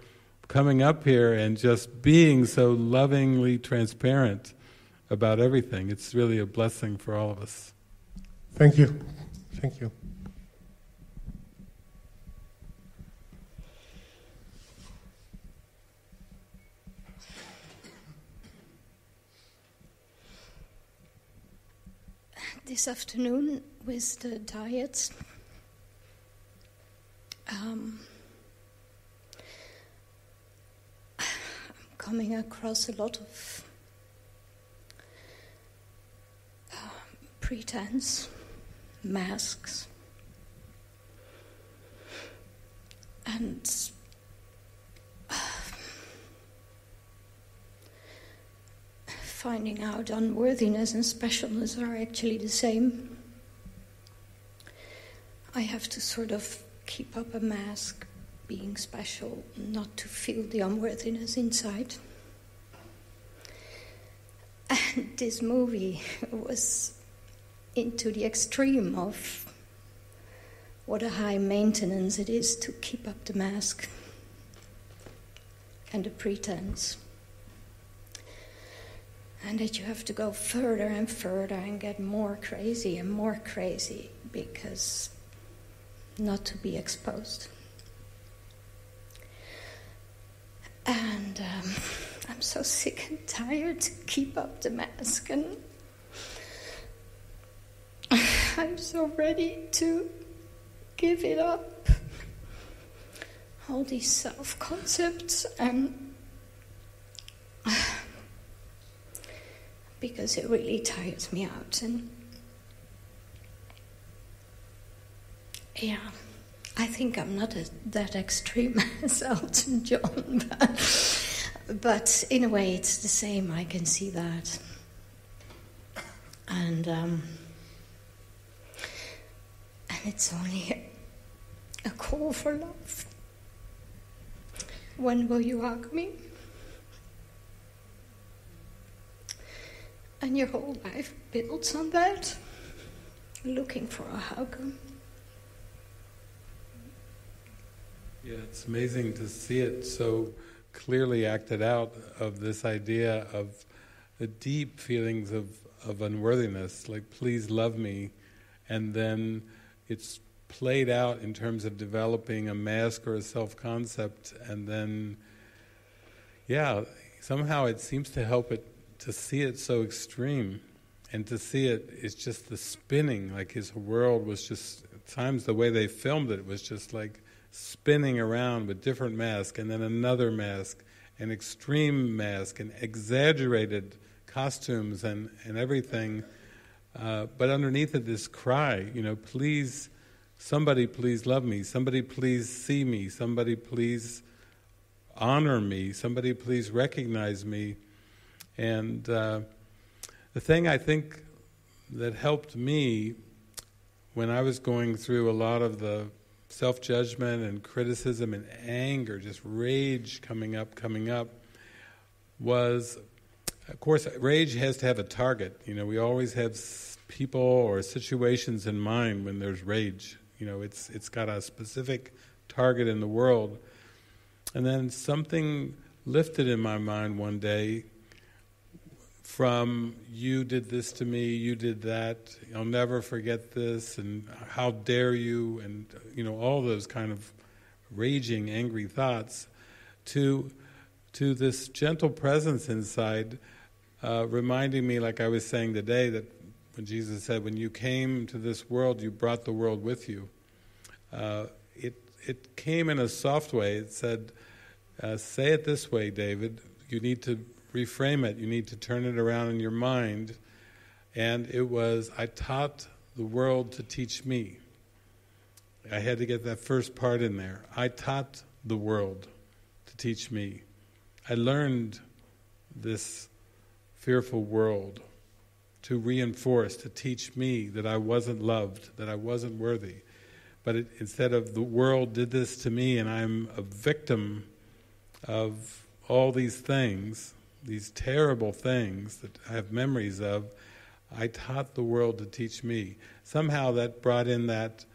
coming up here and just being so lovingly transparent about everything. It's really a blessing for all of us. Thank you. Thank you. This afternoon, with the dyad, um, I'm coming across a lot of pretense, masks, and finding out unworthiness and specialness are actually the same. I have to sort of keep up a mask, being special, not to feel the unworthiness inside. And this movie was into the extreme of what a high maintenance it is to keep up the mask and the pretense. And that you have to go further and further and get more crazy and more crazy because not to be exposed. And um, I'm so sick and tired to keep up the mask and I'm so ready to give it up. All these self concepts and because it really tires me out and yeah I think I'm not a, that extreme as Elton John but, but in a way it's the same I can see that and um, and it's only a, call for love. When will you hug me? And your whole life builds on that, looking for a hug. Yeah, it's amazing to see it so clearly acted out of this idea of the deep feelings of, of unworthiness, like, please love me, and then it's played out in terms of developing a mask or a self-concept, and then, yeah, somehow it seems to help it to see it so extreme, and to see it is just the spinning, like his world was just, at times the way they filmed it was just like spinning around with different masks, and then another mask, an extreme mask, and exaggerated costumes and, and everything uh, but underneath it, this cry, you know, please, somebody please love me, somebody please see me, somebody please honor me, somebody please recognize me. And uh, the thing I think that helped me when I was going through a lot of the self judgment and criticism and anger, just rage coming up, coming up, was of course, rage has to have a target. You know, we always have people or situations in mind when there's rage. You know, it's it's got a specific target in the world. And then something lifted in my mind one day from you did this to me, you did that, I'll never forget this, and how dare you, and you know all those kind of raging, angry thoughts, to to this gentle presence inside, uh, reminding me, like I was saying today, that when Jesus said, "When you came to this world, you brought the world with you." Uh, it it came in a soft way. It said, uh, "Say it this way, David. You need to reframe it. You need to turn it around in your mind. And it was, I taught the world to teach me. I had to get that first part in there. I taught the world to teach me. I learned this fearful world to reinforce, to teach me that I wasn't loved, that I wasn't worthy. But it, instead of the world did this to me and I'm a victim of all these things, these terrible things that I have memories of, I taught the world to teach me. Somehow that brought in that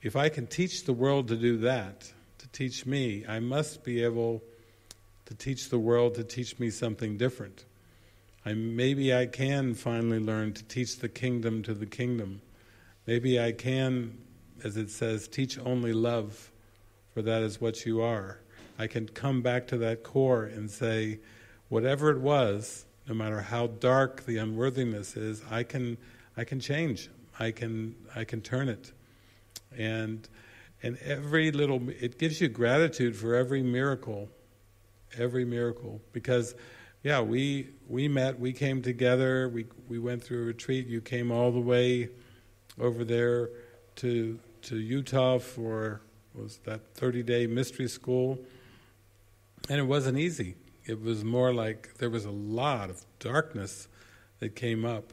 if I can teach the world to do that, to teach me, I must be able to teach the world to teach me something different. I, maybe I can finally learn to teach the kingdom to the kingdom. Maybe I can, as it says, teach only love, for that is what you are. I can come back to that core and say, whatever it was, no matter how dark the unworthiness is, I can I can change. I can I can turn it. And and every little it gives you gratitude for every miracle. Every miracle because yeah, we we met, we came together, we we went through a retreat. You came all the way over there to to Utah for was that 30-day mystery school. And it wasn't easy it was more like there was a lot of darkness that came up.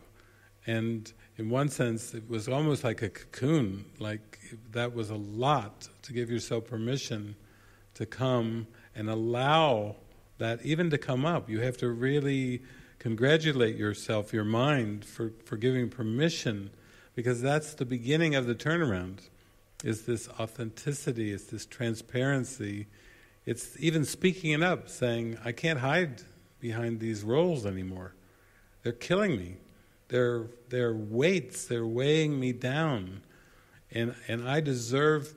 And in one sense, it was almost like a cocoon, like that was a lot to give yourself permission to come and allow that even to come up. You have to really congratulate yourself, your mind, for, for giving permission, because that's the beginning of the turnaround, is this authenticity, is this transparency it's even speaking it up, saying, I can't hide behind these roles anymore. They're killing me. They're, they're weights, they're weighing me down. And, and I deserve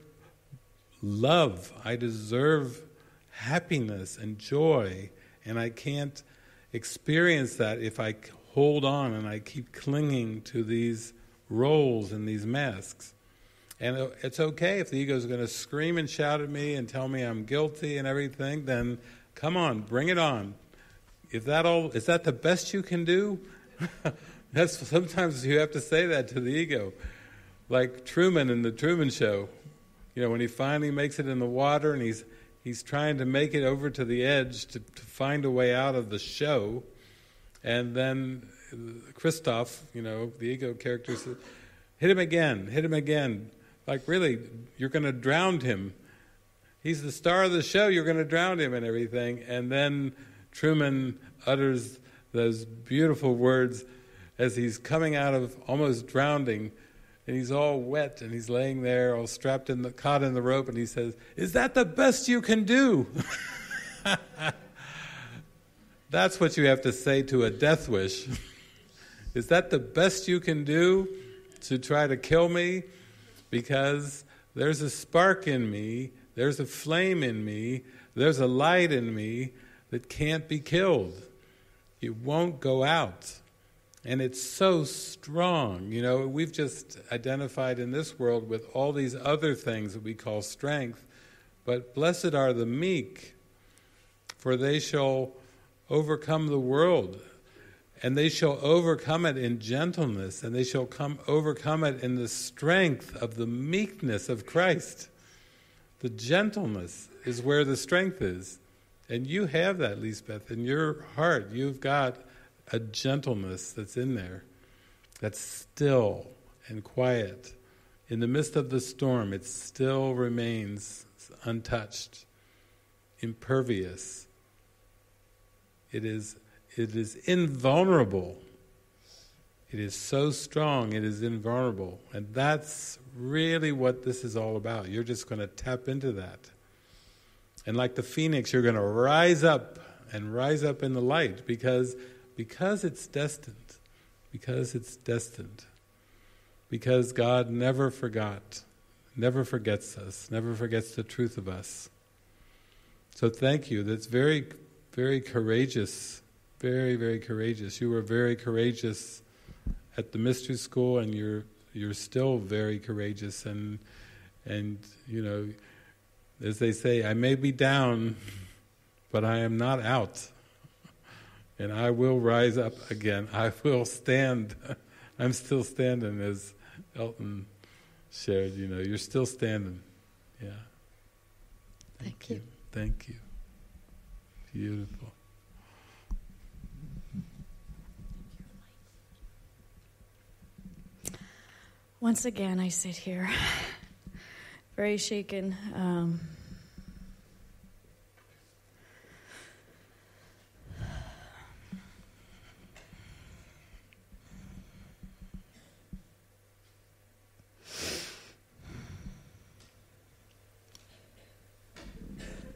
love, I deserve happiness and joy, and I can't experience that if I hold on and I keep clinging to these roles and these masks. And it's okay if the ego is going to scream and shout at me and tell me I'm guilty and everything, then come on, bring it on. Is that all is that the best you can do? That's sometimes you have to say that to the ego. Like Truman in the Truman show. You know, when he finally makes it in the water and he's he's trying to make it over to the edge to, to find a way out of the show. And then uh, Christof, you know, the ego character says, hit him again, hit him again. Like, really, you're going to drown him. He's the star of the show, you're going to drown him and everything. And then Truman utters those beautiful words as he's coming out of almost drowning, and he's all wet, and he's laying there, all strapped in the caught in the rope, and he says, "Is that the best you can do?" That's what you have to say to a death wish. Is that the best you can do to try to kill me? Because there's a spark in me, there's a flame in me, there's a light in me that can't be killed. It won't go out. And it's so strong. You know, we've just identified in this world with all these other things that we call strength. But blessed are the meek, for they shall overcome the world and they shall overcome it in gentleness, and they shall come overcome it in the strength of the meekness of Christ. The gentleness is where the strength is. And you have that, Lisbeth, in your heart. You've got a gentleness that's in there, that's still and quiet. In the midst of the storm, it still remains untouched, impervious. It is it is invulnerable. It is so strong, it is invulnerable. And that's really what this is all about. You're just going to tap into that. And like the phoenix, you're going to rise up and rise up in the light because, because it's destined. Because it's destined. Because God never forgot, never forgets us, never forgets the truth of us. So thank you. That's very, very courageous. Very, very courageous. You were very courageous at the mystery school, and you're you're still very courageous. And and you know, as they say, I may be down, but I am not out. And I will rise up again. I will stand. I'm still standing, as Elton shared. You know, you're still standing. Yeah. Thank, Thank you. you. Thank you. Beautiful. Once again, I sit here, very shaken. Um,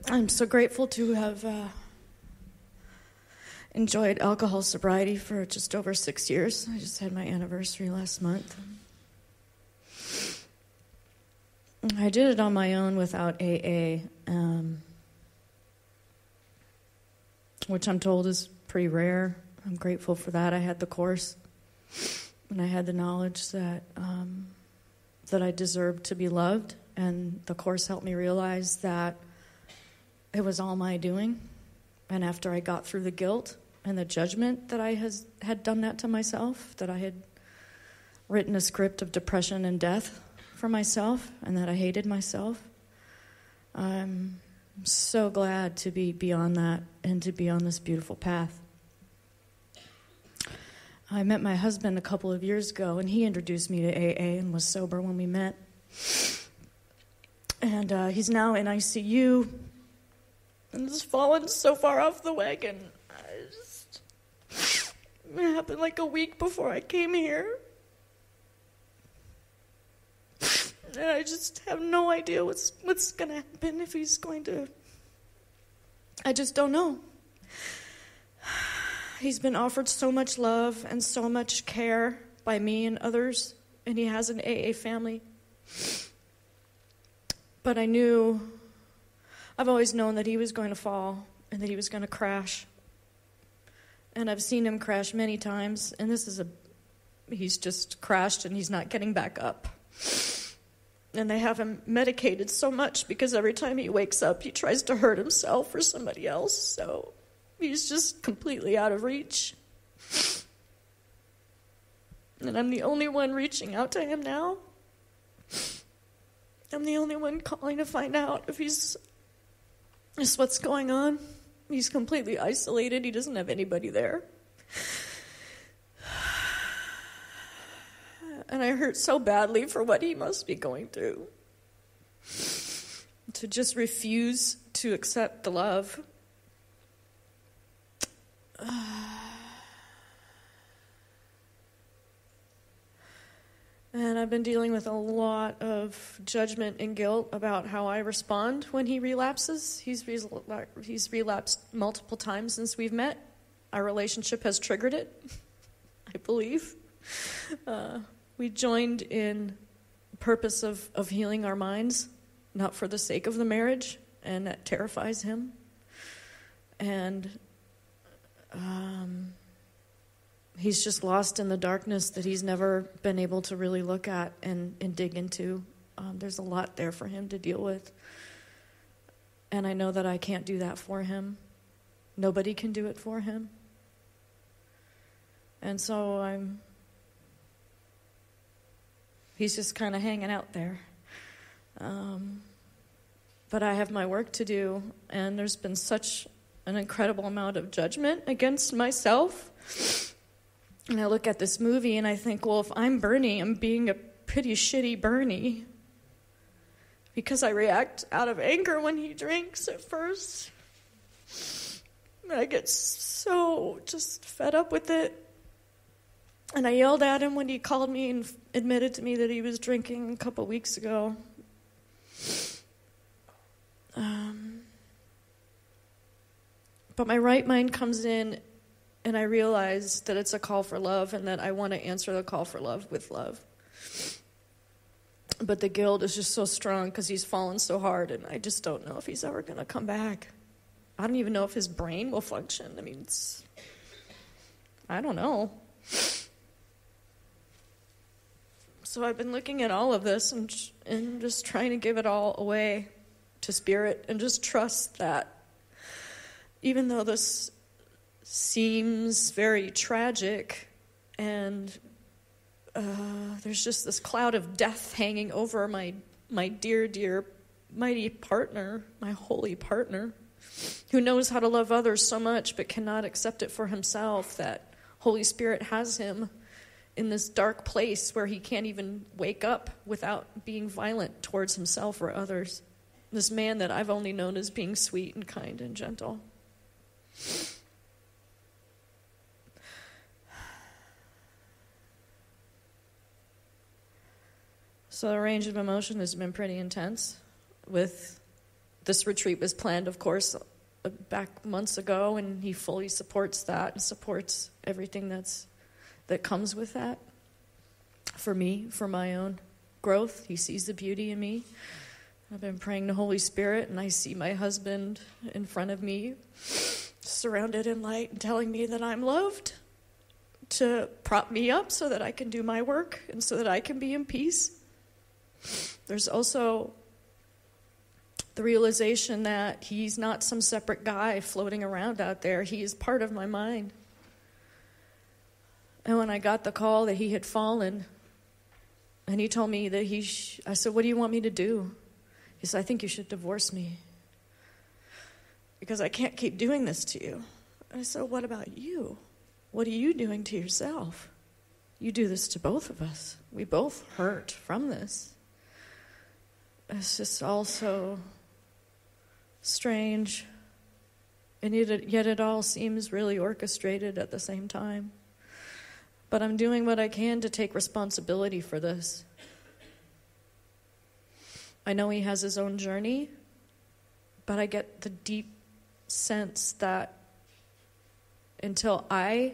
I'm so grateful to have uh, enjoyed alcohol sobriety for just over six years. I just had my anniversary last month. I did it on my own without AA, um, which I'm told is pretty rare. I'm grateful for that. I had the course, and I had the knowledge that um, that I deserved to be loved, and the course helped me realize that it was all my doing. And after I got through the guilt and the judgment that I has, had done that to myself, that I had written a script of depression and death for myself and that I hated myself. I'm so glad to be beyond that and to be on this beautiful path. I met my husband a couple of years ago, and he introduced me to AA and was sober when we met. And uh, he's now in ICU and has fallen so far off the wagon. I just. It happened like a week before I came here. And I just have no idea what's what's going to happen if he's going to. I just don't know. He's been offered so much love and so much care by me and others, and he has an AA family. But I knew, I've always known that he was going to fall and that he was going to crash. And I've seen him crash many times, and this is a, he's just crashed and he's not getting back up and they have him medicated so much because every time he wakes up, he tries to hurt himself or somebody else. So he's just completely out of reach. And I'm the only one reaching out to him now. I'm the only one calling to find out if he's just what's going on. He's completely isolated. He doesn't have anybody there. And I hurt so badly for what he must be going through. To just refuse to accept the love. And I've been dealing with a lot of judgment and guilt about how I respond when he relapses. He's, he's relapsed multiple times since we've met. Our relationship has triggered it, I believe. Uh, we joined in purpose of, of healing our minds, not for the sake of the marriage, and that terrifies him. And um, he's just lost in the darkness that he's never been able to really look at and, and dig into. Um, there's a lot there for him to deal with. And I know that I can't do that for him. Nobody can do it for him. And so I'm he's just kind of hanging out there. Um, but I have my work to do, and there's been such an incredible amount of judgment against myself. And I look at this movie and I think, well, if I'm Bernie, I'm being a pretty shitty Bernie. Because I react out of anger when he drinks at first. And I get so just fed up with it. And I yelled at him when he called me and admitted to me that he was drinking a couple weeks ago. Um, but my right mind comes in, and I realize that it's a call for love and that I want to answer the call for love with love. But the guilt is just so strong because he's fallen so hard, and I just don't know if he's ever going to come back. I don't even know if his brain will function. I mean. I don't know. So I've been looking at all of this and, and just trying to give it all away to Spirit and just trust that even though this seems very tragic and uh, there's just this cloud of death hanging over my, my dear, dear, mighty partner, my holy partner, who knows how to love others so much but cannot accept it for himself, that Holy Spirit has him in this dark place where he can't even wake up without being violent towards himself or others. This man that I've only known as being sweet and kind and gentle. So the range of emotion has been pretty intense. With this retreat was planned, of course, uh, back months ago, and he fully supports that and supports everything that's that comes with that. For me, for my own growth, he sees the beauty in me. I've been praying to Holy Spirit, and I see my husband in front of me, surrounded in light, and telling me that I'm loved, to prop me up so that I can do my work and so that I can be in peace. There's also the realization that he's not some separate guy floating around out there. He is part of my mind. And when I got the call that he had fallen, and he told me that he, sh- I said, What do you want me to do? He said, I think you should divorce me because I can't keep doing this to you. I said, What about you? What are you doing to yourself? You do this to both of us. We both hurt from this. It's just all so strange. And yet it, yet it all seems really orchestrated at the same time. But I'm doing what I can to take responsibility for this. I know he has his own journey, but I get the deep sense that until I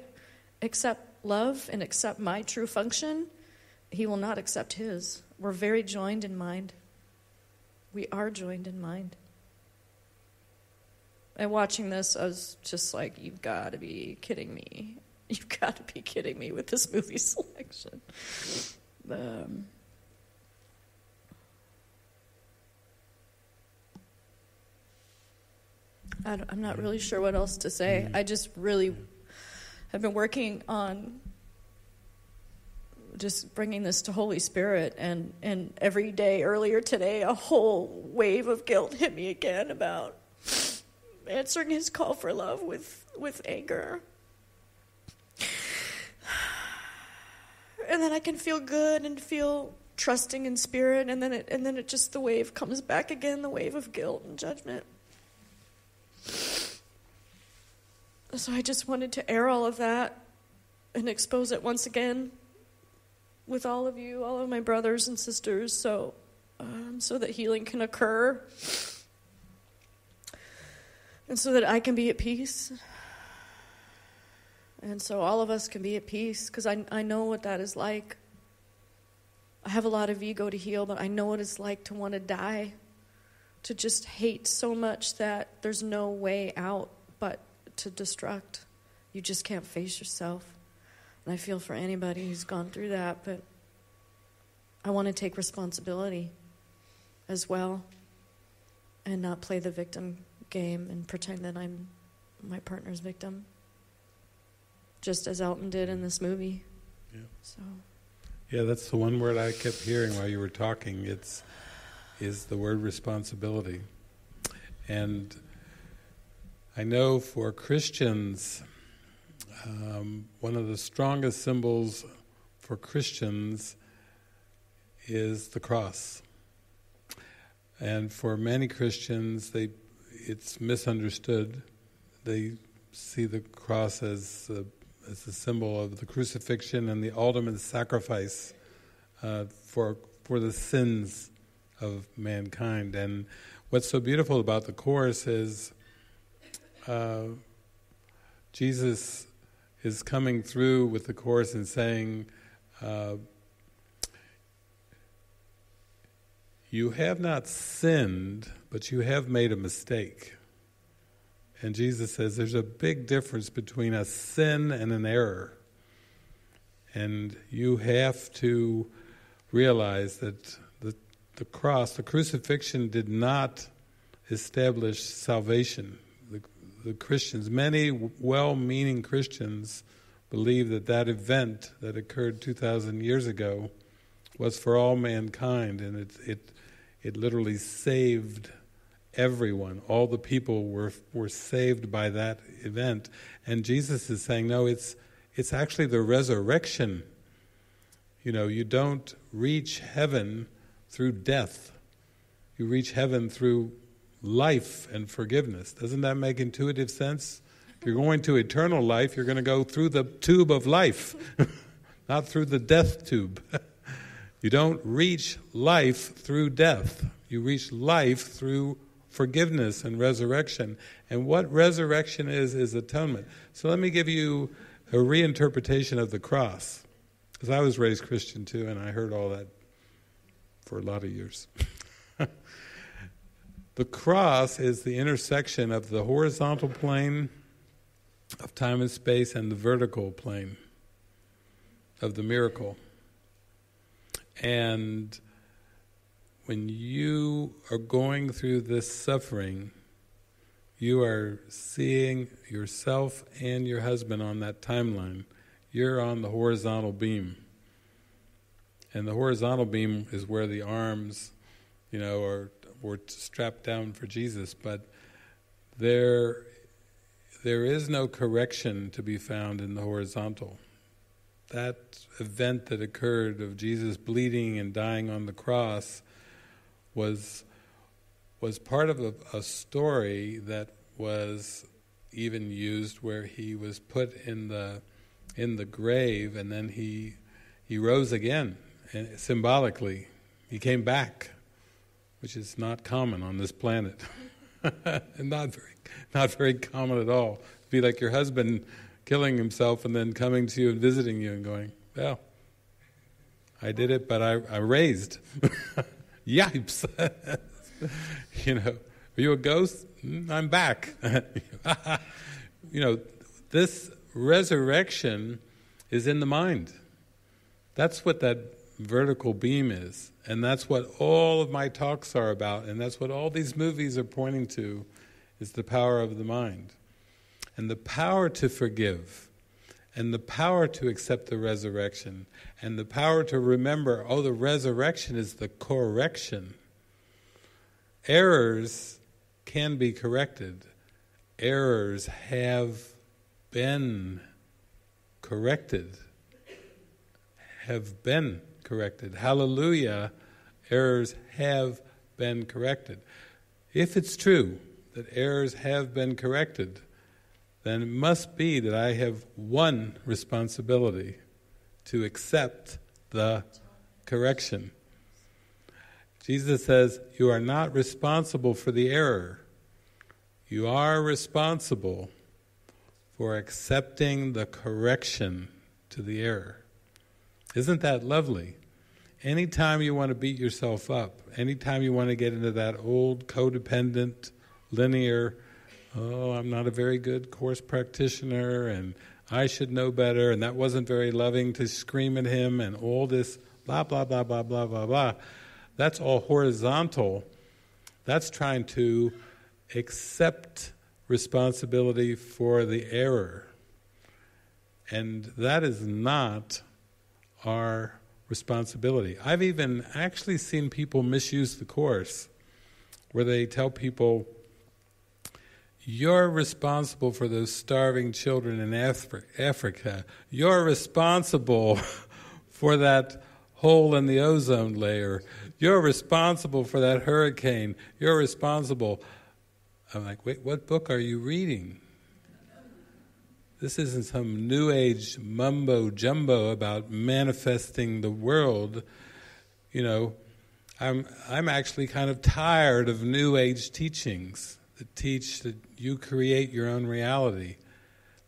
accept love and accept my true function, he will not accept his. We're very joined in mind. We are joined in mind. And watching this, I was just like, you've got to be kidding me. You've got to be kidding me with this movie selection. Um, I am not really sure what else to say. I just really have been working on just bringing this to Holy Spirit, and and every day earlier today, a whole wave of guilt hit me again about answering His call for love with with anger. And then I can feel good and feel trusting in spirit, and then it and then it just the wave comes back again, the wave of guilt and judgment. So I just wanted to air all of that and expose it once again with all of you, all of my brothers and sisters, so um, so that healing can occur, and so that I can be at peace, and so all of us can be at peace. Because I I know what that is like. I have a lot of ego to heal, but I know what it's like to want to die, to just hate so much that there's no way out but to destruct. You just can't face yourself. And I feel for anybody who's gone through that, but I want to take responsibility as well and not play the victim game and pretend that I'm my partner's victim. Just as Elton did in this movie. Yeah. So Yeah, that's the one word I kept hearing while you were talking. It's is the word responsibility. And I know for Christians, um, one of the strongest symbols for Christians is the cross. And for many Christians, they it's misunderstood. They see the cross as a, as a symbol of the crucifixion and the ultimate sacrifice uh, for for the sins of mankind. And what's so beautiful about the course is uh, Jesus is coming through with the course and saying. Uh, you have not sinned, but you have made a mistake. And Jesus says there's a big difference between a sin and an error. And you have to realize that the, the cross, the crucifixion, did not establish salvation. The, the Christians, many well meaning Christians, believe that that event that occurred 2,000 years ago was for all mankind, and it, it, it literally saved everyone. All the people were were saved by that event. And Jesus is saying, no, it's it's actually the resurrection. You know, you don't reach heaven through death. You reach heaven through life and forgiveness. Doesn't that make intuitive sense? If you're going to eternal life, you're going to go through the tube of life, not through the death tube. you don't reach life through death. You reach life through forgiveness and resurrection. And what resurrection is, is atonement. So let me give you a reinterpretation of the cross. Because I was raised Christian too, and I heard all that for a lot of years. the cross is the intersection of the horizontal plane of time and space and the vertical plane of the miracle. And when you are going through this suffering, you are seeing yourself and your husband on that timeline. You're on the horizontal beam. And the horizontal beam is where the arms, you know, are were strapped down for Jesus, but there there is no correction to be found in the horizontal. That event that occurred of Jesus bleeding and dying on the cross was was part of a, a story that was even used where he was put in the in the grave and then he he rose again and symbolically. He came back which is not common on this planet. And not very not very common at all. It'd be like your husband killing himself and then coming to you and visiting you and going well I did it but I, I raised Yipes! you know, are you a ghost? Mm, I'm back. you know, this resurrection is in the mind. That's what that vertical beam is. And that's what all of my talks are about. And that's what all these movies are pointing to is the power of the mind. And the power to forgive and the power to accept the resurrection, and the power to remember, oh, the resurrection is the correction. Errors can be corrected. Errors have been corrected. Have been corrected. Hallelujah, errors have been corrected. If it's true that errors have been corrected, then it must be that I have one responsibility to accept the correction. Jesus says, You are not responsible for the error. You are responsible for accepting the correction to the error. Isn't that lovely? Anytime you want to beat yourself up, anytime you want to get into that old codependent, linear, oh, I'm not a very good course practitioner and I should know better and that wasn't very loving to scream at him and all this blah, blah, blah, blah, blah, blah, blah. That's all horizontal. That's trying to accept responsibility for the error. And that is not our responsibility. I've even actually seen people misuse the Course where they tell people, you're responsible for those starving children in Africa. You're responsible for that hole in the ozone layer. You're responsible for that hurricane. You're responsible. I'm like, wait, what book are you reading? This isn't some new age mumbo jumbo about manifesting the world. You know, I'm, I'm actually kind of tired of new age teachings that teach that you create your own reality.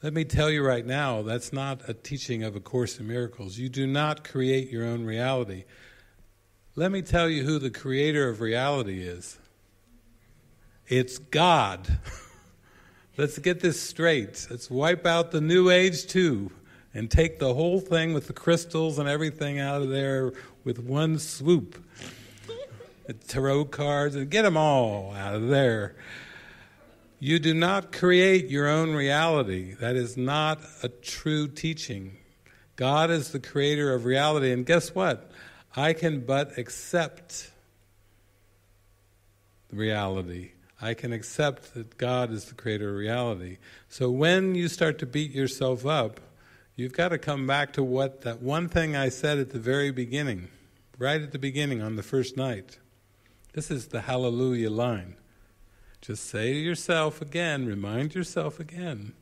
Let me tell you right now, that's not a teaching of A Course in Miracles. You do not create your own reality. Let me tell you who the creator of reality is it's God. Let's get this straight. Let's wipe out the New Age too and take the whole thing with the crystals and everything out of there with one swoop. The tarot cards and get them all out of there. You do not create your own reality. That is not a true teaching. God is the creator of reality, and guess what? I can but accept the reality. I can accept that God is the creator of reality. So when you start to beat yourself up, you've got to come back to what that one thing I said at the very beginning, right at the beginning on the first night. This is the hallelujah line. Just say to yourself again, remind yourself again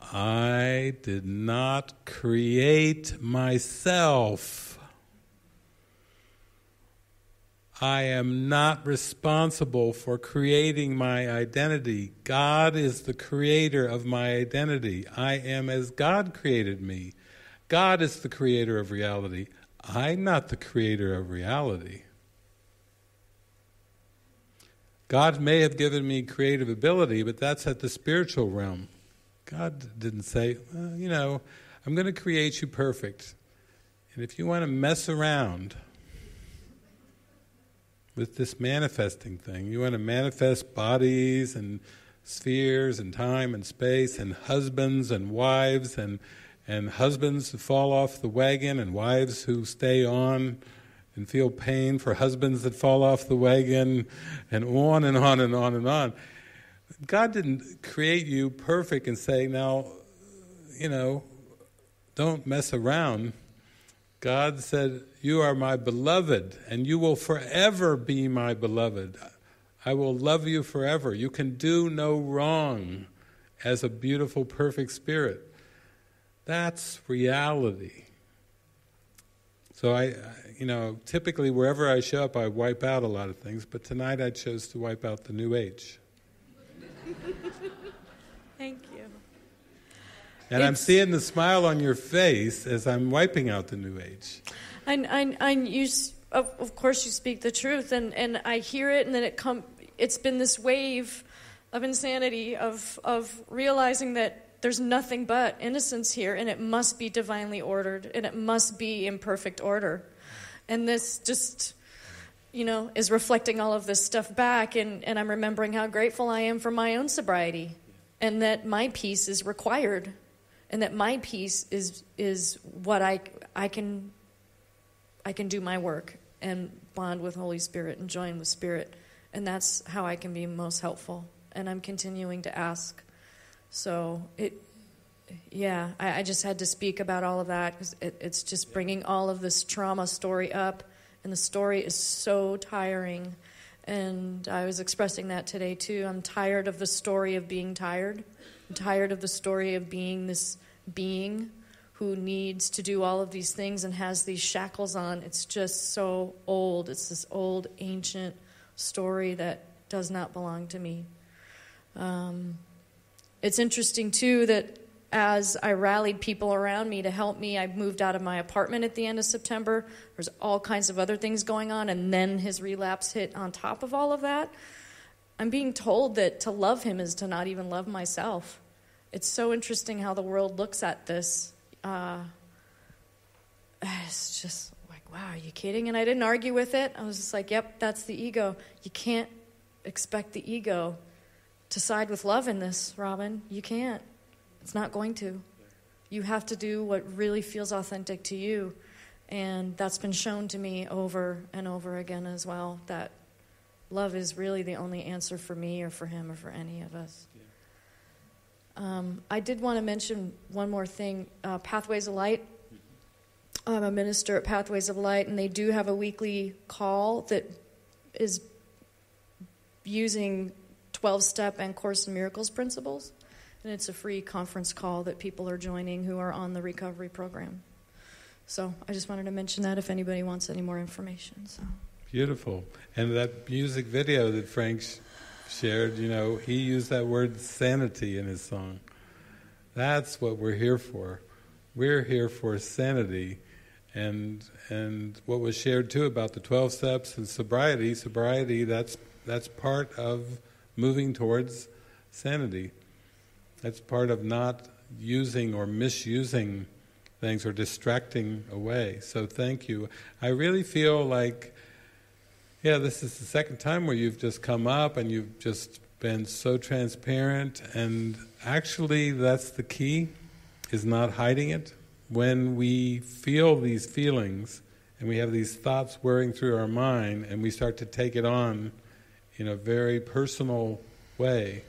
I did not create myself. I am not responsible for creating my identity. God is the creator of my identity. I am as God created me. God is the creator of reality. I'm not the creator of reality. God may have given me creative ability, but that's at the spiritual realm. God didn't say, well, you know, I'm going to create you perfect. And if you want to mess around, with this manifesting thing. You want to manifest bodies and spheres and time and space and husbands and wives and and husbands who fall off the wagon and wives who stay on and feel pain for husbands that fall off the wagon and on and on and on and on. God didn't create you perfect and say, now, you know, don't mess around. God said, You are my beloved, and you will forever be my beloved. I will love you forever. You can do no wrong as a beautiful, perfect spirit. That's reality. So I, you know, typically wherever I show up, I wipe out a lot of things, but tonight I chose to wipe out the New Age. Thank you. And it's, I'm seeing the smile on your face as I'm wiping out the New Age. I, I, I you, of, of course, you speak the truth, and, and I hear it, and then it come. It's been this wave of insanity of of realizing that there's nothing but innocence here, and it must be divinely ordered, and it must be in perfect order, and this just you know, is reflecting all of this stuff back, and, and I'm remembering how grateful I am for my own sobriety, and that my peace is required and that my peace is is what I I can I can do my work and bond with Holy Spirit and join with Spirit, and that's how I can be most helpful. And I'm continuing to ask. So it, yeah, I, I just had to speak about all of that because it, it's just bringing all of this trauma story up, and the story is so tiring. And I was expressing that today too. I'm tired of the story of being tired. I'm tired of the story of being this being who needs to do all of these things and has these shackles on. It's just so old. It's this old, ancient story that does not belong to me. Um, it's interesting, too, that as I rallied people around me to help me, I moved out of my apartment at the end of September. There's all kinds of other things going on, and then his relapse hit on top of all of that. I'm being told that to love him is to not even love myself it's so interesting how the world looks at this. Uh, it's just like, wow, are you kidding? And I didn't argue with it. I was just like, yep, that's the ego. You can't expect the ego to side with love in this, Robin. You can't. It's not going to. You have to do what really feels authentic to you. And that's been shown to me over and over again as well that love is really the only answer for me or for him or for any of us. Um, I did want to mention one more thing uh, Pathways of Light. I'm a minister at Pathways of Light, and they do have a weekly call that is using 12 step and Course in Miracles principles. And it's a free conference call that people are joining who are on the recovery program. So I just wanted to mention that if anybody wants any more information. So. Beautiful. And that music video that Frank shared, you know, he used that word sanity in his song. That's what we're here for. We're here for sanity. And and what was shared too about the 12 steps and sobriety, sobriety that's that's part of moving towards sanity. That's part of not using or misusing things or distracting away. So thank you. I really feel like yeah, this is the second time where you've just come up and you've just been so transparent and actually that's the key is not hiding it. When we feel these feelings and we have these thoughts whirring through our mind and we start to take it on in a very personal way,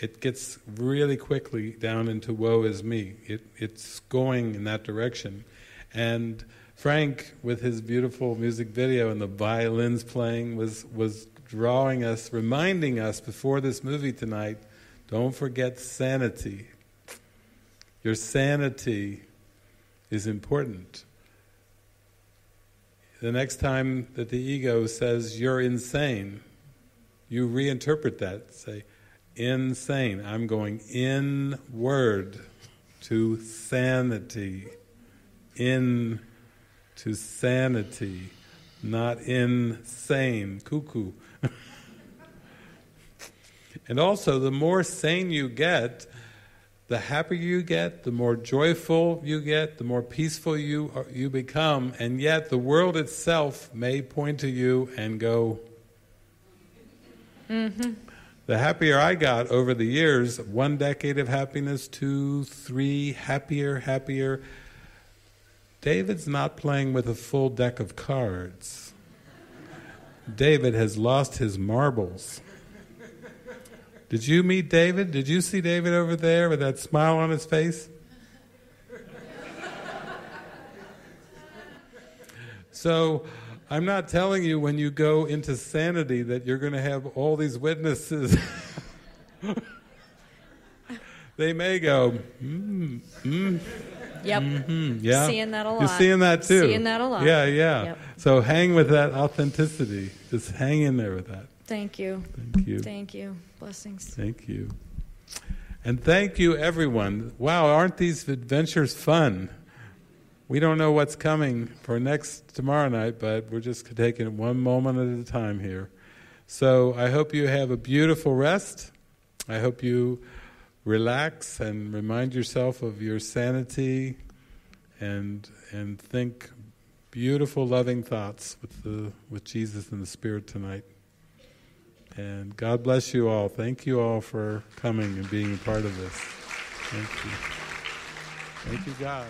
it gets really quickly down into woe is me. It, it's going in that direction. And Frank, with his beautiful music video and the violins playing, was, was drawing us, reminding us before this movie tonight don't forget sanity. Your sanity is important. The next time that the ego says you're insane, you reinterpret that. Say, insane. I'm going inward to sanity. In to sanity, not insane, cuckoo. and also, the more sane you get, the happier you get, the more joyful you get, the more peaceful you are, you become, and yet the world itself may point to you and go. Mm-hmm. The happier I got over the years, one decade of happiness, two, three, happier, happier. David's not playing with a full deck of cards. David has lost his marbles. Did you meet David? Did you see David over there with that smile on his face? So, I'm not telling you when you go into sanity that you're going to have all these witnesses. they may go, mm, mm. Yep. Mm-hmm. Yeah. Seeing that a lot. You're seeing that too. Seeing that a lot. Yeah, yeah. Yep. So hang with that authenticity. Just hang in there with that. Thank you. Thank you. Thank you. Blessings. Thank you. And thank you, everyone. Wow, aren't these adventures fun? We don't know what's coming for next tomorrow night, but we're just taking it one moment at a time here. So I hope you have a beautiful rest. I hope you relax and remind yourself of your sanity and and think beautiful loving thoughts with the with Jesus and the Spirit tonight. And God bless you all. Thank you all for coming and being a part of this. Thank you. Thank you, God.